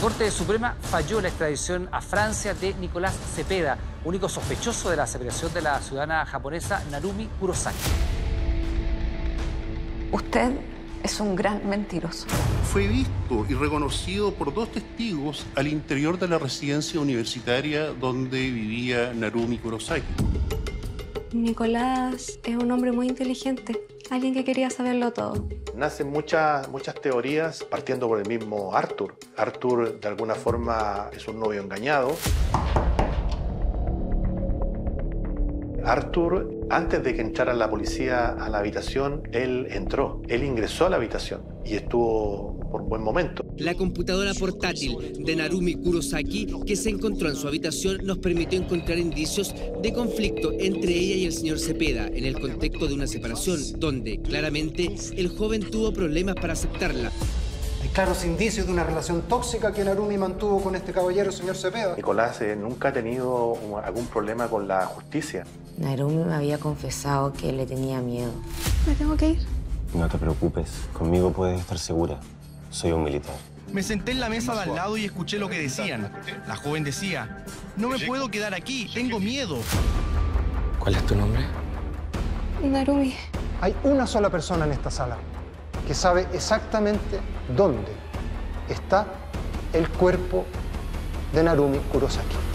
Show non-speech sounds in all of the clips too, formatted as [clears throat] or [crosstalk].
La Corte Suprema falló la extradición a Francia de Nicolás Cepeda, único sospechoso de la separación de la ciudadana japonesa Narumi Kurosaki. Usted es un gran mentiroso. Fue visto y reconocido por dos testigos al interior de la residencia universitaria donde vivía Narumi Kurosaki. Nicolás es un hombre muy inteligente, alguien que quería saberlo todo. Nacen muchas, muchas teorías partiendo por el mismo Arthur. Arthur de alguna forma es un novio engañado. Arthur, antes de que entrara la policía a la habitación, él entró, él ingresó a la habitación y estuvo por buen momento. La computadora portátil de Narumi Kurosaki que se encontró en su habitación nos permitió encontrar indicios de conflicto entre ella y el señor Cepeda en el contexto de una separación donde claramente el joven tuvo problemas para aceptarla. Hay claros indicios de una relación tóxica que Narumi mantuvo con este caballero, señor Cepeda. Nicolás eh, nunca ha tenido algún problema con la justicia. Narumi me había confesado que le tenía miedo. ¿Me tengo que ir? No te preocupes, conmigo puedes estar segura. Soy un militar. Me senté en la mesa de al lado y escuché lo que decían. La joven decía, no me puedo quedar aquí, tengo miedo. ¿Cuál es tu nombre? Narumi. Hay una sola persona en esta sala que sabe exactamente dónde está el cuerpo de Narumi Kurosaki.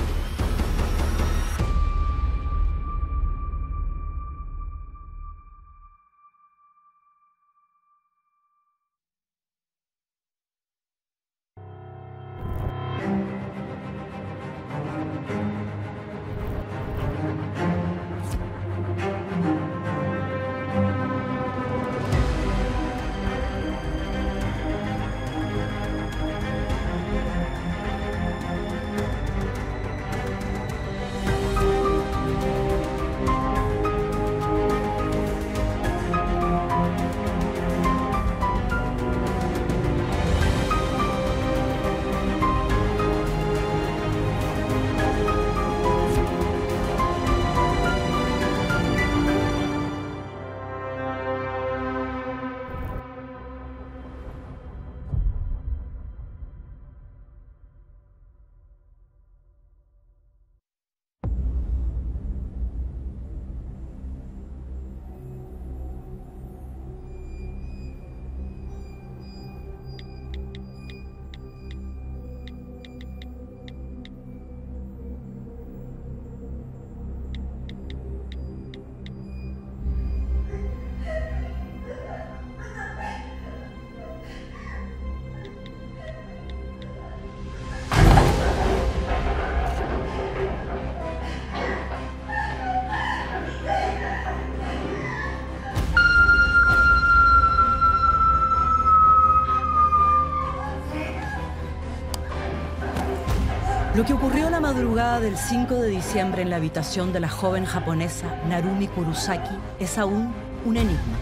Lo que ocurrió la madrugada del 5 de diciembre en la habitación de la joven japonesa Narumi Kurosaki es aún un enigma.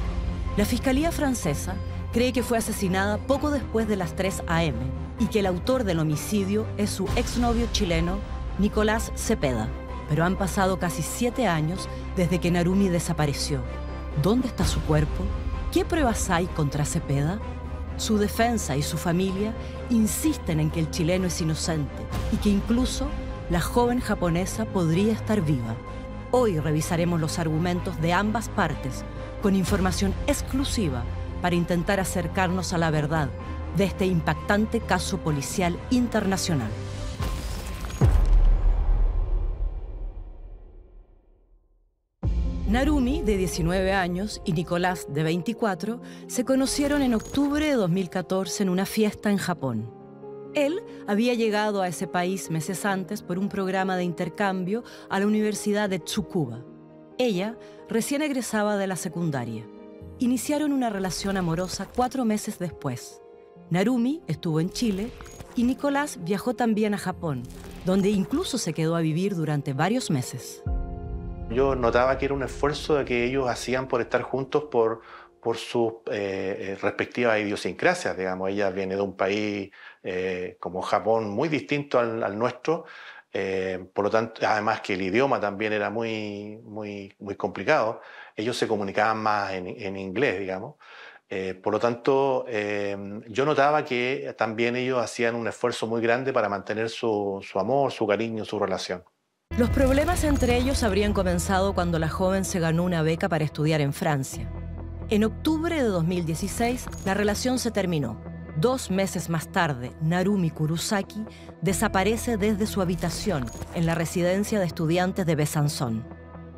La Fiscalía francesa cree que fue asesinada poco después de las 3 a.m. y que el autor del homicidio es su exnovio chileno, Nicolás Cepeda. Pero han pasado casi siete años desde que Narumi desapareció. ¿Dónde está su cuerpo? ¿Qué pruebas hay contra Cepeda? Su defensa y su familia insisten en que el chileno es inocente y que incluso la joven japonesa podría estar viva. Hoy revisaremos los argumentos de ambas partes con información exclusiva para intentar acercarnos a la verdad de este impactante caso policial internacional. Narumi, de 19 años, y Nicolás, de 24, se conocieron en octubre de 2014 en una fiesta en Japón. Él había llegado a ese país meses antes por un programa de intercambio a la Universidad de Tsukuba. Ella recién egresaba de la secundaria. Iniciaron una relación amorosa cuatro meses después. Narumi estuvo en Chile y Nicolás viajó también a Japón, donde incluso se quedó a vivir durante varios meses. Yo notaba que era un esfuerzo que ellos hacían por estar juntos por, por sus eh, respectivas idiosincrasias. Digamos, ella viene de un país eh, como Japón muy distinto al, nuestro, eh, por lo tanto, además que el idioma también era muy, muy, muy complicado, ellos se comunicaban más en, en inglés, digamos. Eh, por lo tanto, eh, yo notaba que también ellos hacían un esfuerzo muy grande para mantener su, su amor, su cariño, su relación. Los problemas entre ellos habrían comenzado cuando la joven se ganó una beca para estudiar en Francia. En octubre de 2016, la relación se terminó. Dos meses más tarde, Narumi Kurosaki desaparece desde su habitación en la residencia de estudiantes de Besançon.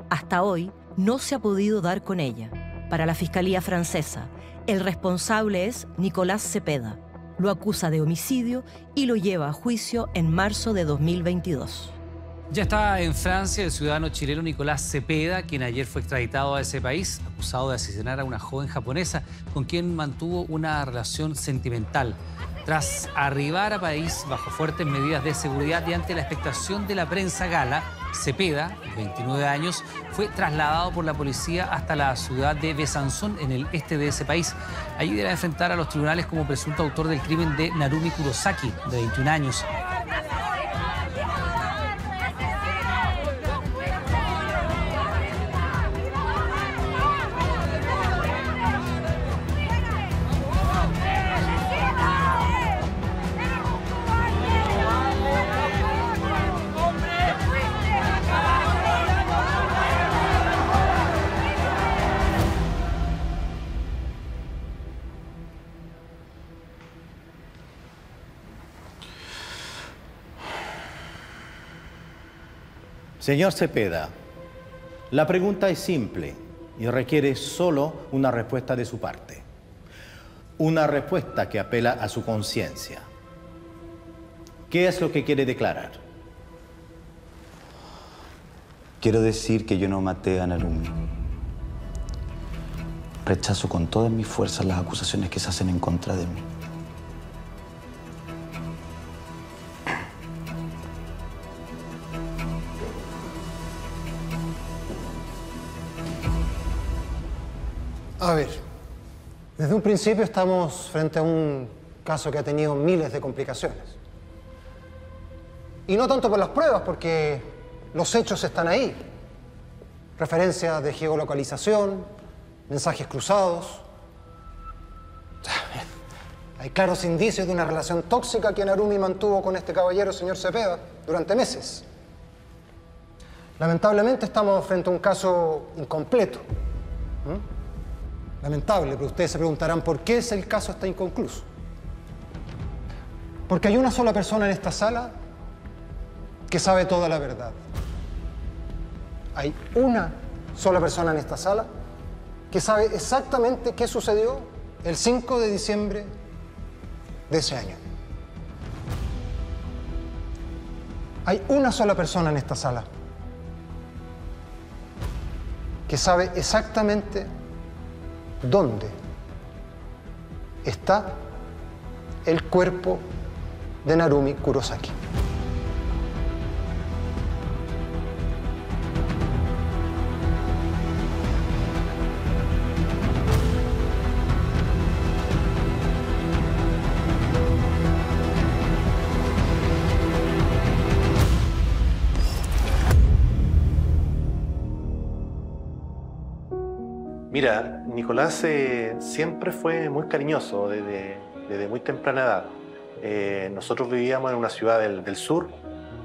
Hasta hoy, no se ha podido dar con ella. Para la Fiscalía francesa, el responsable es Nicolás Cepeda. Lo acusa de homicidio y lo lleva a juicio en marzo de 2022. Ya está en Francia el ciudadano chileno Nicolás Cepeda, quien ayer fue extraditado a ese país, acusado de asesinar a una joven japonesa con quien mantuvo una relación sentimental. Tras arribar a país bajo fuertes medidas de seguridad y ante la expectación de la prensa gala, Cepeda, 29 años, fue trasladado por la policía hasta la ciudad de Besançon, en el este de ese país. Allí deberá enfrentar a los tribunales como presunto autor del crimen de Narumi Kurosaki, de 21 años. Señor Cepeda, la pregunta es simple y requiere solo una respuesta de su parte. Una respuesta que apela a su conciencia. ¿Qué es lo que quiere declarar? Quiero decir que yo no maté a Narumi. Rechazo con todas mis fuerzas las acusaciones que se hacen en contra de mí. A ver, desde un principio estamos frente a un caso que ha tenido miles de complicaciones. Y no tanto por las pruebas, porque los hechos están ahí. Referencias de geolocalización, mensajes cruzados. Hay claros indicios de una relación tóxica que Narumi mantuvo con este caballero, señor Cepeda, durante meses. Lamentablemente estamos frente a un caso incompleto. ¿Mm? Lamentable, pero ustedes se preguntarán por qué es el caso está inconcluso. Porque hay una sola persona en esta sala que sabe toda la verdad. Hay una sola persona en esta sala que sabe exactamente qué sucedió el 5 de diciembre de ese año. Hay una sola persona en esta sala que sabe exactamente dónde está el cuerpo de Narumi Kurosaki. Mira, Nicolás eh, siempre fue muy cariñoso desde, muy temprana edad. Eh, nosotros vivíamos en una ciudad del, sur,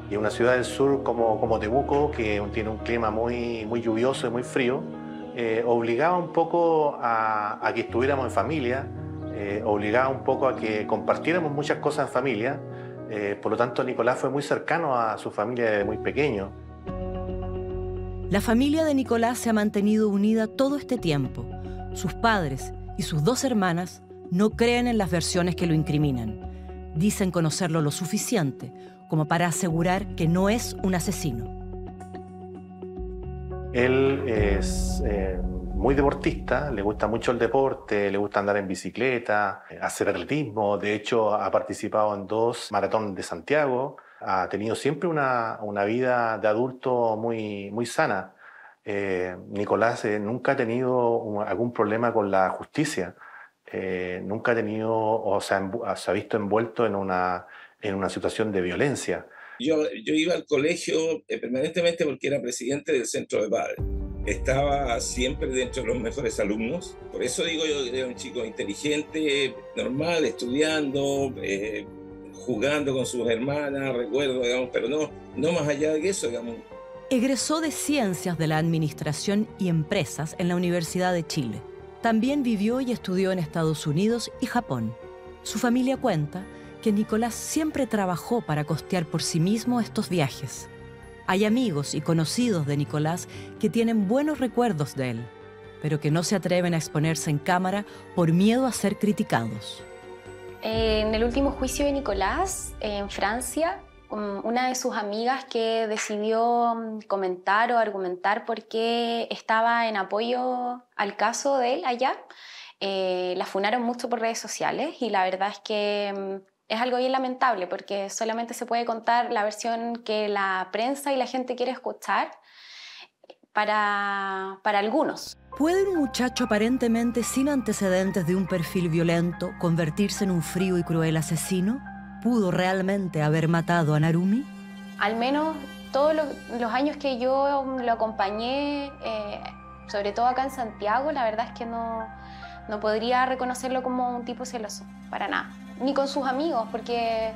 y una ciudad del sur como, como Temuco, que tiene un clima muy, muy lluvioso y muy frío, eh, obligaba un poco a, a, que estuviéramos en familia, obligaba un poco a que compartiéramos muchas cosas en familia. por lo tanto, Nicolás fue muy cercano a su familia desde muy pequeño. La familia de Nicolás se ha mantenido unida todo este tiempo. Sus padres y sus dos hermanas no creen en las versiones que lo incriminan. Dicen conocerlo lo suficiente como para asegurar que no es un asesino. Él es eh, muy deportista, le gusta mucho el deporte, le gusta andar en bicicleta, hacer atletismo. De hecho, ha participado en dos maratones de Santiago ha tenido siempre una, una vida de adulto muy, muy sana. Eh, Nicolás eh, nunca ha tenido algún problema con la justicia, eh, nunca ha tenido o se ha, visto envuelto en una, en una situación de violencia. Yo, yo iba al colegio permanentemente porque era presidente del centro de padres. estaba siempre dentro de los mejores alumnos. Por eso digo yo que era un chico inteligente, normal, estudiando, eh, jugando con sus hermanas, recuerdo, digamos, pero no, no más allá de eso, digamos. Egresó de Ciencias de la Administración y Empresas en la Universidad de Chile. También vivió y estudió en Estados Unidos y Japón. Su familia cuenta que Nicolás siempre trabajó para costear por sí mismo estos viajes. Hay amigos y conocidos de Nicolás que tienen buenos recuerdos de él, pero que no se atreven a exponerse en cámara por miedo a ser criticados. En el último juicio de Nicolás, en Francia, una de sus amigas que decidió mm, comentar o argumentar por qué estaba en apoyo al caso de él allá, eh, la funaron mucho por redes sociales y la verdad es que mm, es algo bien lamentable porque solamente se puede contar la versión que la prensa y la gente quiere escuchar para, para algunos. ¿Puede un muchacho aparentemente sin antecedentes de un perfil violento convertirse en un frío y cruel asesino? ¿Pudo realmente haber matado a Narumi? Al menos todos los, años que yo lo acompañé, eh, sobre todo acá en Santiago, la verdad es que no, no podría reconocerlo como un tipo celoso, para nada ni con sus amigos, porque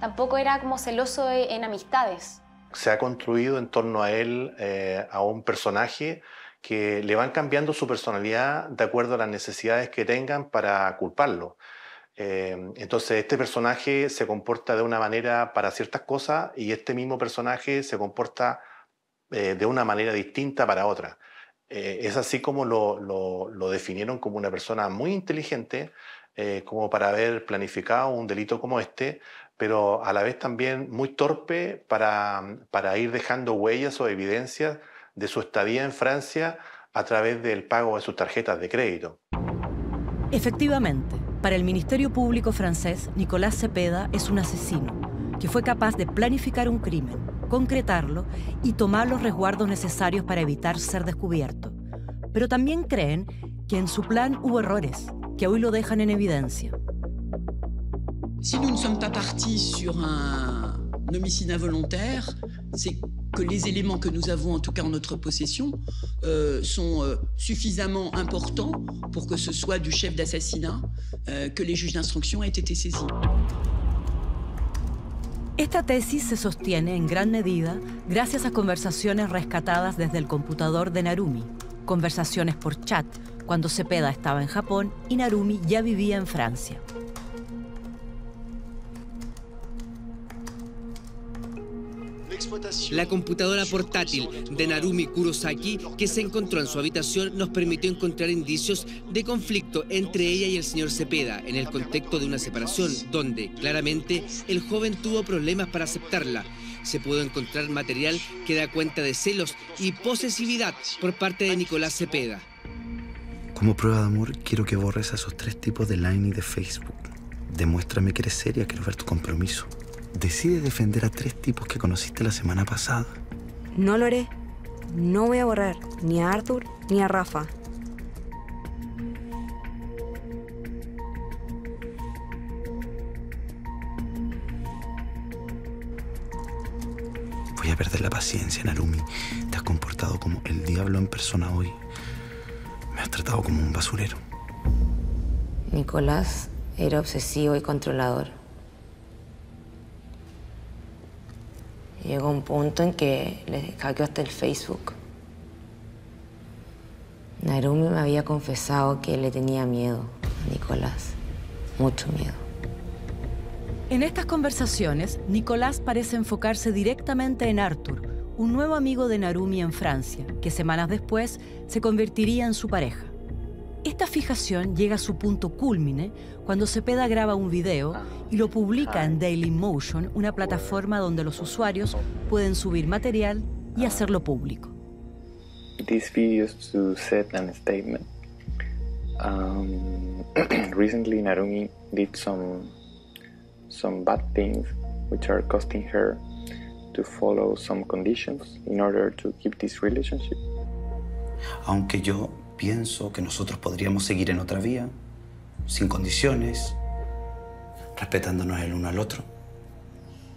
tampoco era como celoso en amistades. Se ha construido en torno a él eh, a un personaje que le van cambiando su personalidad de acuerdo a las necesidades que tengan para culparlo. Eh, entonces este personaje se comporta de una manera para ciertas cosas y este mismo personaje se comporta eh, de una manera distinta para otras. es así como lo, lo, definieron como una persona muy inteligente, eh, como para haber planificado un delito como este, pero a la vez también muy torpe para, para ir dejando huellas o evidencias de su estadía en Francia a través del pago de sus tarjetas de crédito. Efectivamente, para el Ministerio Público francés, Nicolás Cepeda es un asesino que fue capaz de planificar un crimen, concretarlo y tomar los resguardos necesarios para evitar ser descubierto. Pero también creen que en su plan hubo errores que hoy lo dejan en evidencia. Si nous ne sommes pas partis sur un homicide involontaire, c'est que les éléments que nous avons, en tout cas en notre possession, euh, sont euh, suffisamment importants pour que ce soit du chef d'assassinat euh, que les juges d'instruction aient été saisis. Esta tesis se sostiene en gran medida gracias a conversaciones rescatadas desde el computador de Narumi, conversaciones por chat cuando Cepeda estaba en Japón y Narumi ya vivía en Francia. La computadora portátil de Narumi Kurosaki que se encontró en su habitación nos permitió encontrar indicios de conflicto entre ella y el señor Cepeda en el contexto de una separación donde claramente el joven tuvo problemas para aceptarla. Se pudo encontrar material que da cuenta de celos y posesividad por parte de Nicolás Cepeda. Como prueba de amor, quiero que borres a esos tres tipos de Line y de Facebook. Demuéstrame que eres seria, quiero ver tu compromiso. Decide defender a tres tipos que conociste la semana pasada. No lo haré. No voy a borrar ni a Arthur ni a Rafa. Voy a perder la paciencia, Narumi. Te has comportado como el diablo en persona hoy. Me has tratado como un basurero. Nicolás era obsesivo y controlador. Llegó un punto en que le hackeó hasta el Facebook. Narumi me había confesado que le tenía miedo a Nicolás. Mucho miedo. En estas conversaciones, Nicolás parece enfocarse directamente en Arthur, un nuevo amigo de Narumi en Francia, que semanas después se convertiría en su pareja. Esta fijación llega a su punto cúlmine cuando Cepeda graba un video y lo publica en Dailymotion, una plataforma donde los usuarios pueden subir material y hacerlo público. These videos to set an statement. Um, [clears throat] recently, Narumi did some some bad things which are costing her to follow some conditions in order to keep this relationship. Aunque yo pienso que nosotros podríamos seguir en otra vía, sin condiciones, respetándonos el uno al otro,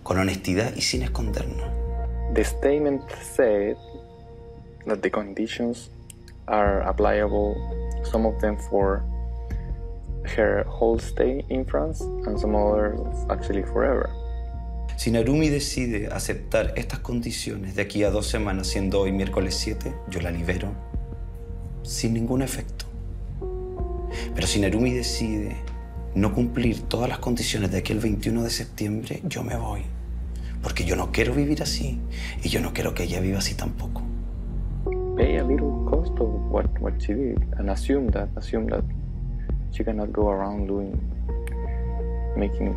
con honestidad y sin escondernos. The statement said that the conditions are applicable, some of them for her whole stay in France and some others actually forever. Si Narumi decide aceptar estas condiciones de aquí a dos semanas, siendo hoy miércoles 7, yo la libero sin ningún efecto. Pero si Narumi decide no cumplir todas las condiciones de aquí el 21 de septiembre, yo me voy. Porque yo no quiero vivir así y yo no quiero que ella viva así tampoco. Pay a little cost of what, what she did and assume that, assume that she cannot go around doing, making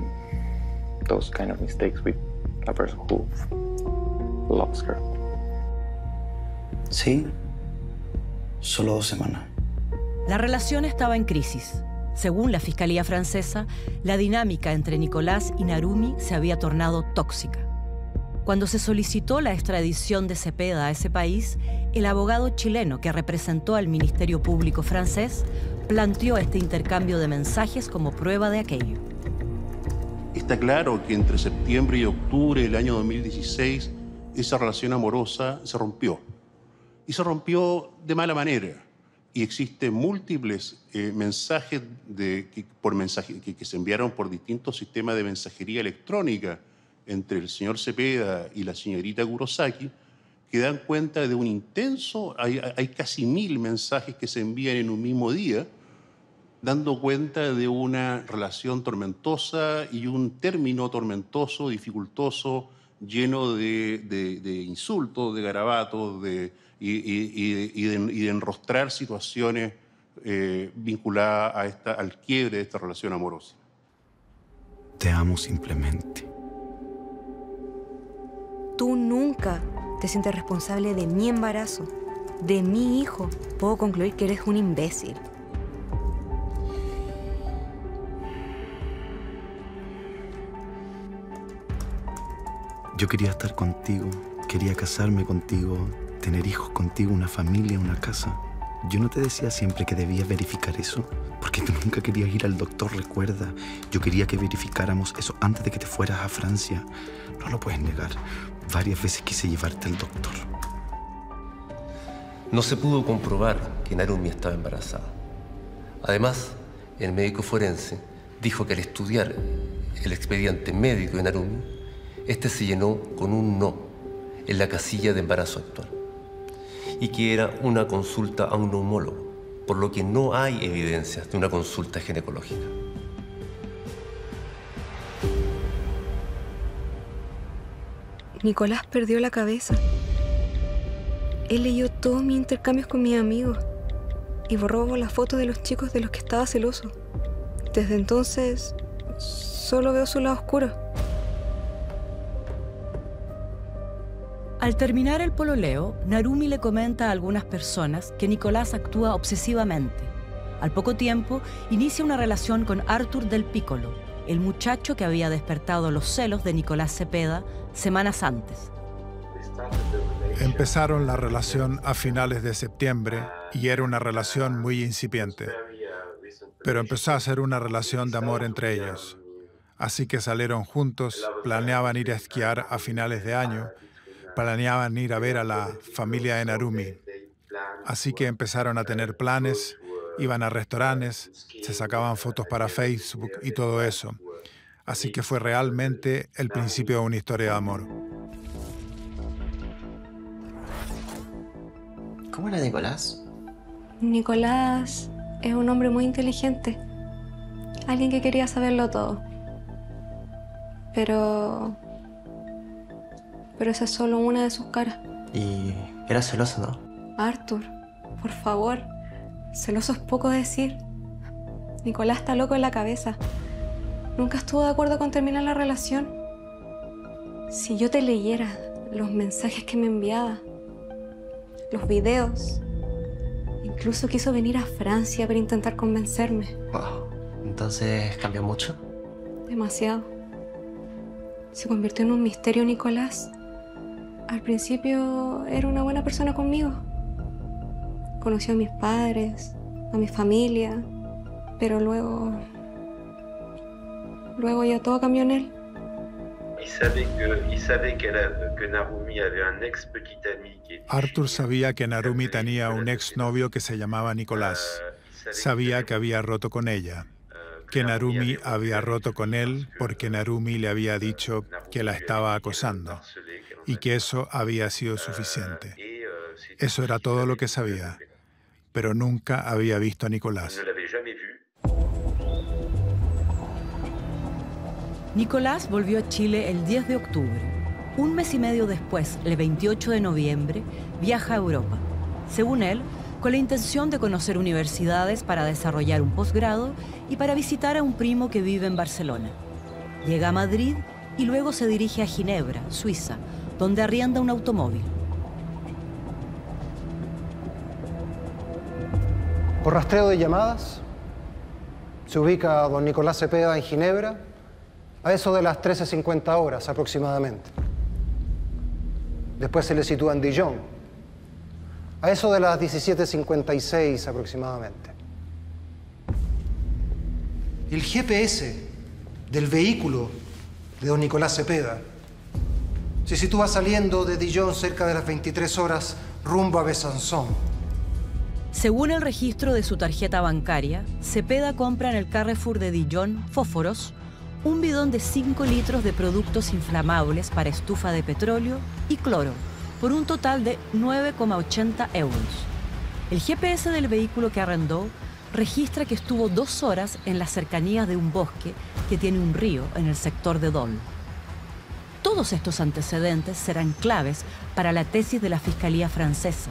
those kind of mistakes with a person who loves her. Sí, solo dos semanas. La relación estaba en crisis. Según la Fiscalía francesa, la dinámica entre Nicolás y Narumi se había tornado tóxica. Cuando se solicitó la extradición de Cepeda a ese país, el abogado chileno que representó al Ministerio Público francés planteó este intercambio de mensajes como prueba de aquello. Está claro que entre septiembre y octubre del año 2016 esa relación amorosa se rompió. Y se rompió de mala manera. Y existen múltiples eh, mensajes de, que, por mensaje, que, que se enviaron por distintos sistemas de mensajería electrónica entre el señor Cepeda y la señorita Kurosaki, que dan cuenta de un intenso, hay, hay, casi mil mensajes que se envían en un mismo día, dando cuenta de una relación tormentosa y un término tormentoso, dificultoso, lleno de, insultos, de garabatos, de, y, y, y, de, y, de, enrostrar situaciones eh, vinculadas a esta, al quiebre de esta relación amorosa. Te amo simplemente. Tú nunca te sientes responsable de mi embarazo, de mi hijo. Puedo concluir que eres un imbécil. Yo quería estar contigo, quería casarme contigo, tener hijos contigo, una familia, una casa. Yo no te decía siempre que debías verificar eso, porque tú nunca querías ir al doctor, recuerda. Yo quería que verificáramos eso antes de que te fueras a Francia. No lo puedes negar. Varias veces quise llevarte al doctor. No se pudo comprobar que Narumi estaba embarazada. Además, el médico forense dijo que al estudiar el expediente médico de Narumi, este se llenó con un no en la casilla de embarazo actual y que era una consulta a un neumólogo, por lo que no hay evidencias de una consulta ginecológica. Nicolás perdió la cabeza. Él leyó todos mis intercambios con mis amigos y borró las fotos de los chicos de los que estaba celoso. Desde entonces, solo veo su lado oscuro. Al terminar el pololeo, Narumi le comenta a algunas personas que Nicolás actúa obsesivamente. Al poco tiempo, inicia una relación con Arthur del Piccolo, el muchacho que había despertado los celos de Nicolás Cepeda semanas antes. Empezaron la relación a finales de septiembre y era una relación muy incipiente, pero empezó a ser una relación de amor entre ellos. Así que salieron juntos, planeaban ir a esquiar a finales de año planeaban ir a ver a la familia de Narumi. Así que empezaron a tener planes, iban a restaurantes, se sacaban fotos para Facebook y todo eso. Así que fue realmente el principio de una historia de amor. ¿Cómo era Nicolás? Nicolás es un hombre muy inteligente. Alguien que quería saberlo todo. Pero pero esa es solo una de sus caras. Y era celoso, ¿no? Arthur, por favor, celoso es poco decir. Nicolás está loco en la cabeza. Nunca estuvo de acuerdo con terminar la relación. Si yo te leyera los mensajes que me enviaba, los videos, incluso quiso venir a Francia para intentar convencerme. Wow. Entonces cambió mucho. Demasiado. Se convirtió en un misterio Nicolás. Al principio era una buena persona conmigo. Conoció a mis padres, a mi familia, pero luego... Luego ya todo cambió en él. Arthur sabía que Narumi tenía un exnovio que se llamaba Nicolás. Sabía que había roto con ella, que Narumi había roto con él porque Narumi le había dicho que la estaba acosando y que eso había sido suficiente. Eso era todo lo que sabía, pero nunca había visto a Nicolás. Nicolás volvió a Chile el 10 de octubre. Un mes y medio después, el 28 de noviembre, viaja a Europa. Según él, con la intención de conocer universidades para desarrollar un posgrado y para visitar a un primo que vive en Barcelona. Llega a Madrid y luego se dirige a Ginebra, Suiza, donde arrienda un automóvil. Por rastreo de llamadas, se ubica a don Nicolás Cepeda en Ginebra a eso de las 13.50 horas aproximadamente. Después se le sitúa en Dijon, a eso de las 17.56 aproximadamente. El GPS del vehículo de don Nicolás Cepeda se sitúa saliendo de Dijon cerca de las 23 horas rumbo a Besançon. Según el registro de su tarjeta bancaria, Cepeda compra en el Carrefour de Dijon fósforos, un bidón de 5 litros de productos inflamables para estufa de petróleo y cloro por un total de 9,80 euros. El GPS del vehículo que arrendó registra que estuvo dos horas en las cercanías de un bosque que tiene un río en el sector de Dol. Todos estos antecedentes serán claves para la tesis de la Fiscalía francesa,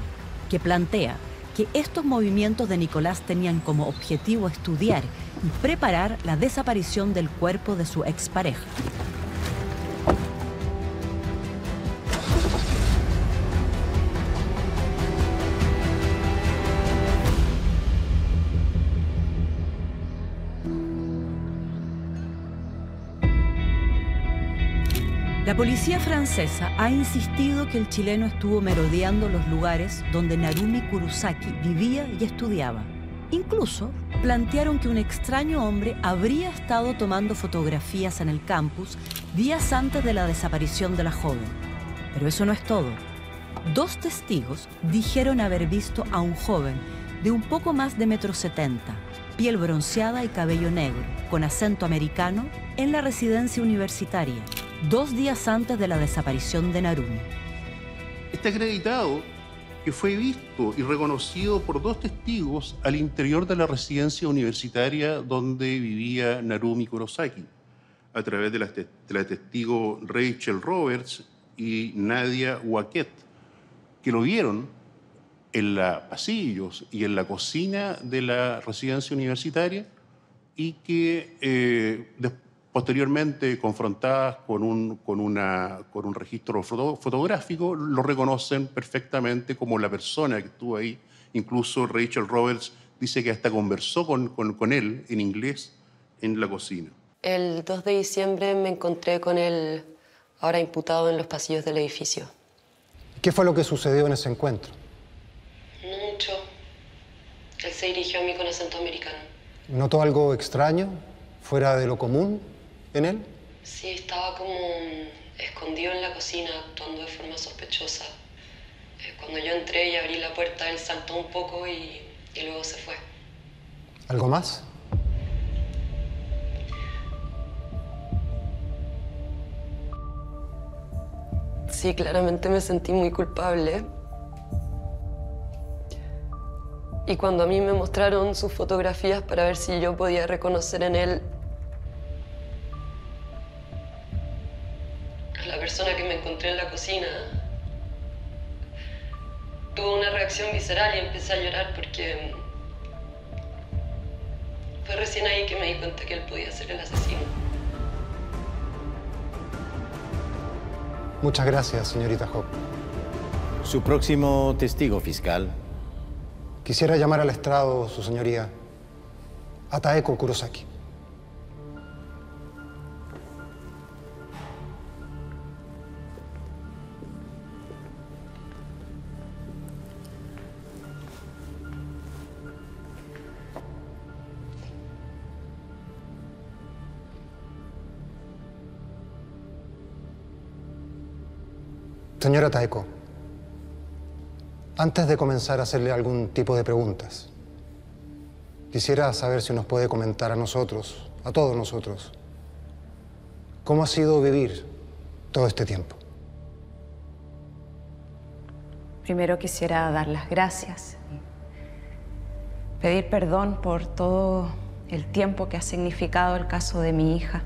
que plantea que estos movimientos de Nicolás tenían como objetivo estudiar y preparar la desaparición del cuerpo de su expareja. La policía francesa ha insistido que el chileno estuvo merodeando los lugares donde Narumi Kurosaki vivía y estudiaba. Incluso plantearon que un extraño hombre habría estado tomando fotografías en el campus días antes de la desaparición de la joven. Pero eso no es todo. Dos testigos dijeron haber visto a un joven de un poco más de metro setenta, piel bronceada y cabello negro, con acento americano, en la residencia universitaria dos días antes de la desaparición de Narumi. Está acreditado que fue visto y reconocido por dos testigos al interior de la residencia universitaria donde vivía Narumi Kurosaki, a través de la, testigo Rachel Roberts y Nadia Waquet, que lo vieron en los pasillos y en la cocina de la residencia universitaria y que eh, Posteriormente, confrontadas con un, con una, con un registro fotográfico, lo reconocen perfectamente como la persona que estuvo ahí. Incluso Rachel Roberts dice que hasta conversó con, con, con él en inglés en la cocina. El 2 de diciembre me encontré con él, ahora imputado en los pasillos del edificio. ¿Qué fue lo que sucedió en ese encuentro? No mucho. Él se dirigió a mí con acento americano. ¿Notó algo extraño, fuera de lo común? En él? Sí, estaba como escondido en la cocina, actuando de forma sospechosa. Eh, cuando yo entré y abrí la puerta, él saltó un poco y, y luego se fue. ¿Algo más? Sí, claramente me sentí muy culpable. Y cuando a mí me mostraron sus fotografías para ver si yo podía reconocer en él cocina tuvo una reacción visceral y empecé a llorar porque fue recién ahí que me di cuenta que él podía ser el asesino. Muchas gracias, señorita Hop. Su próximo testigo fiscal. Quisiera llamar al estrado, su señoría, a Taeko Kurosaki. Señora Taeko, antes de comenzar a hacerle algún tipo de preguntas, quisiera saber si nos puede comentar a nosotros, a todos nosotros, cómo ha sido vivir todo este tiempo. Primero quisiera dar las gracias, pedir perdón por todo el tiempo que ha significado el caso de mi hija.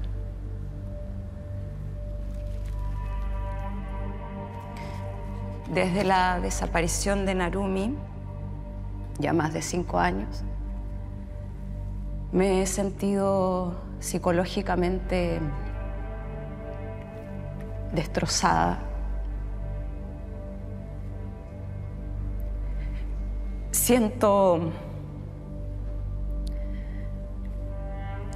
Desde la desaparición de Narumi, ya más de cinco años, me he sentido psicológicamente destrozada. Siento,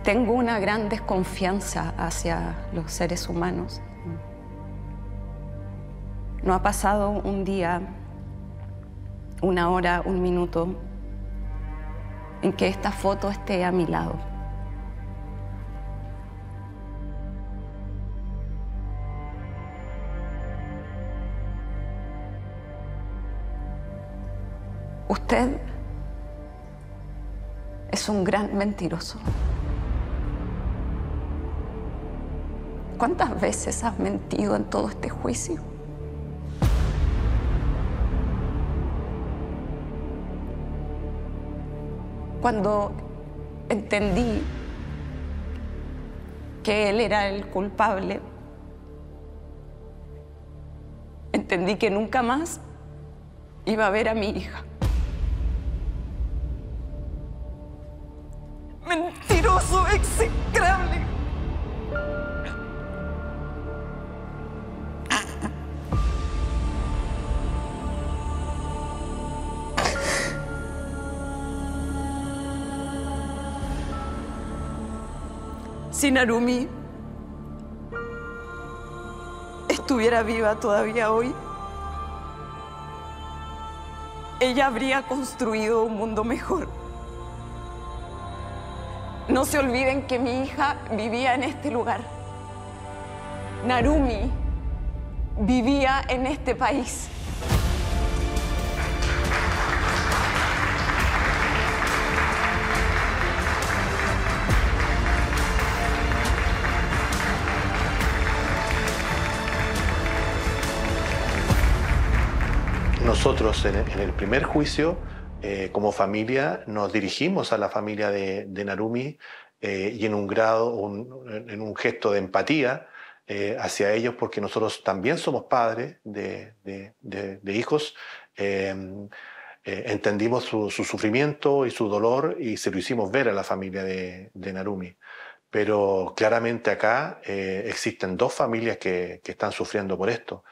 tengo una gran desconfianza hacia los seres humanos. No ha pasado un día, una hora, un minuto en que esta foto esté a mi lado. Usted es un gran mentiroso. ¿Cuántas veces has mentido en todo este juicio? Cuando entendí que él era el culpable, entendí que nunca más iba a ver a mi hija. Narumi estuviera viva todavía hoy, ella habría construido un mundo mejor. No se olviden que mi hija vivía en este lugar. Narumi vivía en este país. Nosotros en el primer juicio, eh, como familia, nos dirigimos a la familia de, Narumi eh, y en un grado, en un gesto de empatía eh, hacia ellos, porque nosotros también somos padres de, hijos. entendimos su, sufrimiento y su dolor y se lo hicimos ver a la familia de, Narumi. Pero claramente acá existen dos familias que, que están sufriendo por esto.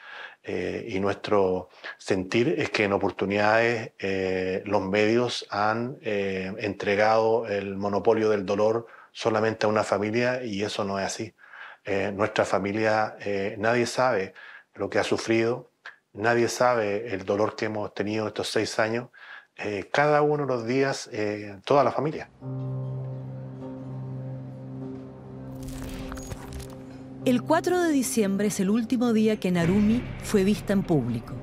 Eh, y nuestro sentir es que en oportunidades eh, los medios han eh, entregado el monopolio del dolor solamente a una familia y eso no es así. nuestra familia, nadie sabe lo que ha sufrido, nadie sabe el dolor que hemos tenido estos seis años, cada uno de los días, toda la familia. El 4 de diciembre es el último día que Narumi fue vista en público.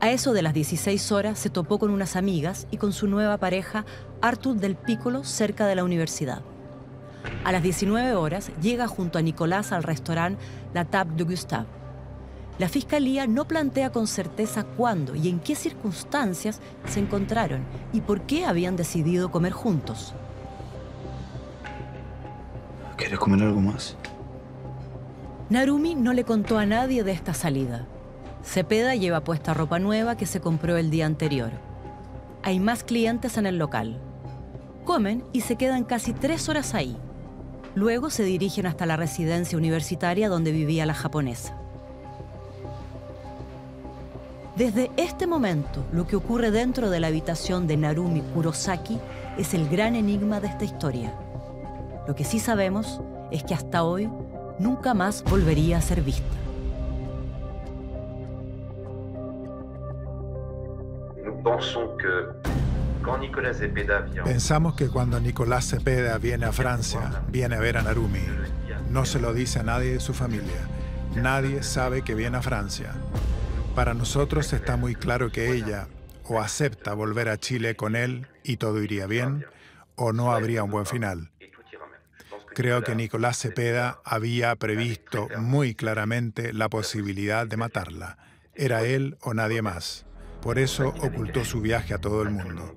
A eso de las 16 horas se topó con unas amigas y con su nueva pareja, Artur del Piccolo, cerca de la universidad. A las 19 horas llega junto a Nicolás al restaurante La Table de Gustave. La fiscalía no plantea con certeza cuándo y en qué circunstancias se encontraron y por qué habían decidido comer juntos. ¿Quieres comer algo más? Narumi no le contó a nadie de esta salida. Cepeda lleva puesta ropa nueva que se compró el día anterior. Hay más clientes en el local. Comen y se quedan casi tres horas ahí. Luego se dirigen hasta la residencia universitaria donde vivía la japonesa. Desde este momento, lo que ocurre dentro de la habitación de Narumi Kurosaki es el gran enigma de esta historia. Lo que sí sabemos es que hasta hoy nunca más volvería a ser vista. Pensamos que cuando Nicolás Cepeda viene a Francia, viene a ver a Narumi. No se lo dice a nadie de su familia. Nadie sabe que viene a Francia. Para nosotros está muy claro que ella o acepta volver a Chile con él y todo iría bien, o no habría un buen final. Creo que Nicolás Cepeda había previsto muy claramente la posibilidad de matarla. Era él o nadie más. Por eso ocultó su viaje a todo el mundo.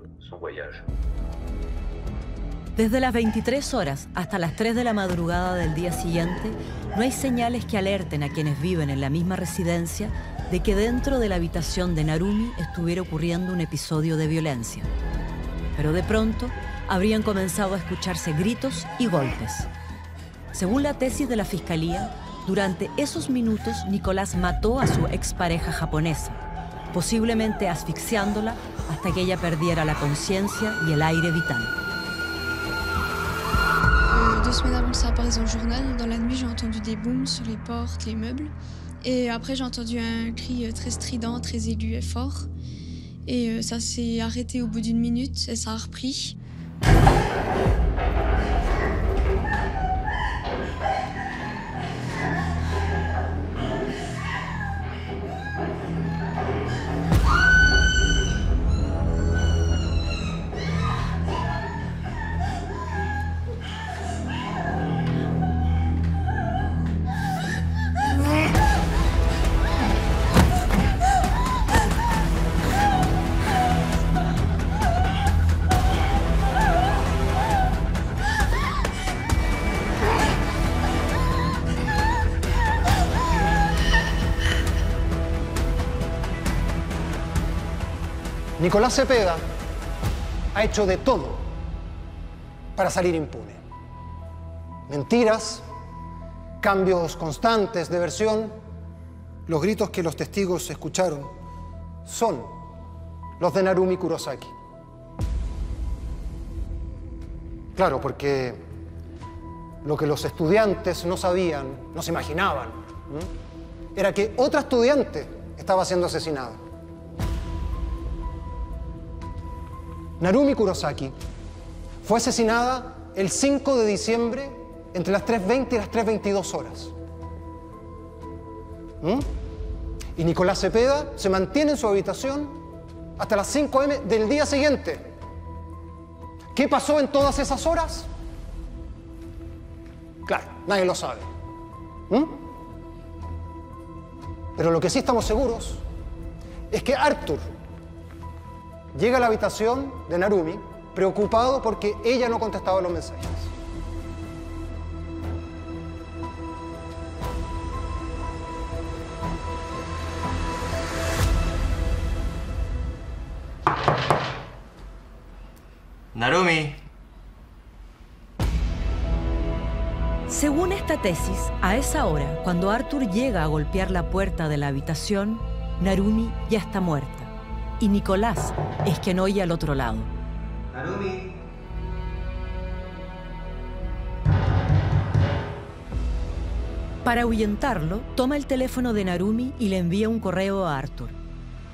Desde las 23 horas hasta las 3 de la madrugada del día siguiente, no hay señales que alerten a quienes viven en la misma residencia de que dentro de la habitación de Narumi estuviera ocurriendo un episodio de violencia. Pero de pronto habrían comenzado a escucharse gritos y golpes. Según la tesis de la fiscalía, durante esos minutos Nicolás mató a su expareja japonesa, posiblemente asfixiándola hasta que ella perdiera la conciencia y el aire vital. Euh, deux semaines avant que ça apparaisse dans le journal, dans la nuit, j'ai entendu des booms sur les portes, les meubles. Et après, j'ai entendu un cri euh, très strident, très aigu et fort. Et euh, ça s'est arrêté au bout d'une minute et ça a repris. Thank you. Nicolás Cepeda ha hecho de todo para salir impune. Mentiras, cambios constantes de versión, los gritos que los testigos escucharon son los de Narumi Kurosaki. Claro, porque lo que los estudiantes no sabían, no se imaginaban, era que otra estudiante estaba siendo asesinada. Narumi Kurosaki fue asesinada el 5 de diciembre entre las 3.20 y las 3.22 horas. ¿Mm? Y Nicolás Cepeda se mantiene en su habitación hasta las 5 m del día siguiente. ¿Qué pasó en todas esas horas? Claro, nadie lo sabe. ¿Mm? Pero lo que sí estamos seguros es que Arthur llega a la habitación de Narumi preocupado porque ella no contestaba los mensajes. Narumi. Según esta tesis, a esa hora, cuando Arthur llega a golpear la puerta de la habitación, Narumi ya está muerta y Nicolás es quien oye al otro lado. Narumi. Para ahuyentarlo, toma el teléfono de Narumi y le envía un correo a Arthur.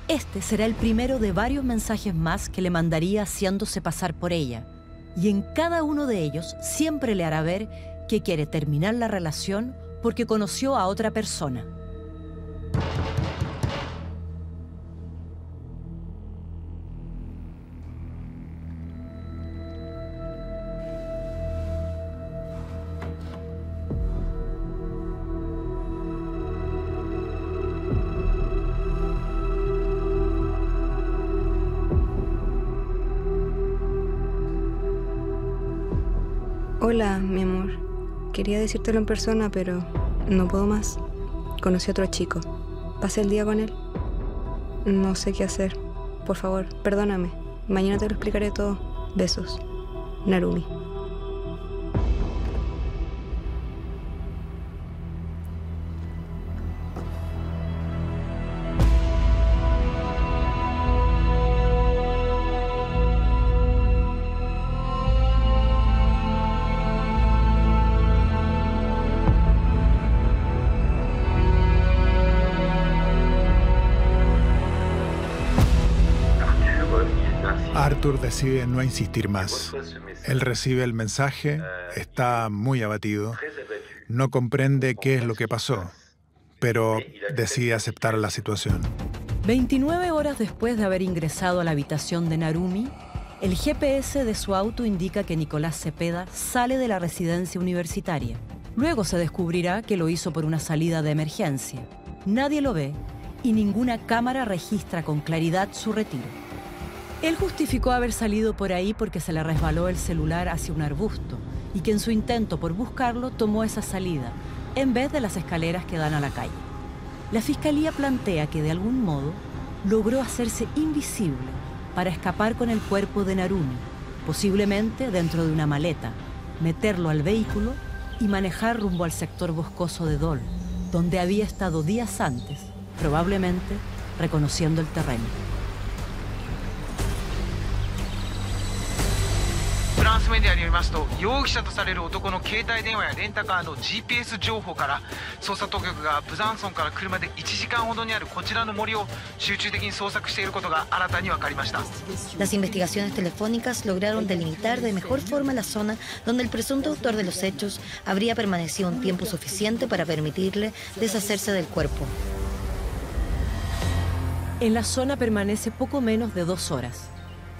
Este será el primero de varios mensajes más que le mandaría haciéndose pasar por ella. Y en cada uno de ellos siempre le hará ver que quiere terminar la relación porque conoció a otra persona. Hola, mi amor. Quería decírtelo en persona, pero no puedo más. Conocí a otro chico. Pasé el día con él. No sé qué hacer. Por favor, perdóname. Mañana te lo explicaré todo. Besos. Narumi. Arthur decide no insistir más. Él recibe el mensaje, está muy abatido, no comprende qué es lo que pasó, pero decide aceptar la situación. 29 horas después de haber ingresado a la habitación de Narumi, el GPS de su auto indica que Nicolás Cepeda sale de la residencia universitaria. Luego se descubrirá que lo hizo por una salida de emergencia. Nadie lo ve y ninguna cámara registra con claridad su retiro. Él justificó haber salido por ahí porque se le resbaló el celular hacia un arbusto y que en su intento por buscarlo tomó esa salida, en vez de las escaleras que dan a la calle. La fiscalía plantea que de algún modo logró hacerse invisible para escapar con el cuerpo de Narumi, posiblemente dentro de una maleta, meterlo al vehículo y manejar rumbo al sector boscoso de Dol, donde había estado días antes, probablemente reconociendo el terreno. ランスメディアによりますと容疑者とされる男の携帯電話やレンタカーの GPS 情報から捜査当局がブザンソンから車で1時間ほどにあるこちらの森を集中的に捜索していることが新たに分かりました Las investigaciones telefónicas lograron delimitar de mejor forma la zona donde el presunto autor de los hechos habría permanecido un tiempo suficiente para permitirle deshacerse del cuerpo. En la zona permanece poco menos de dos horas.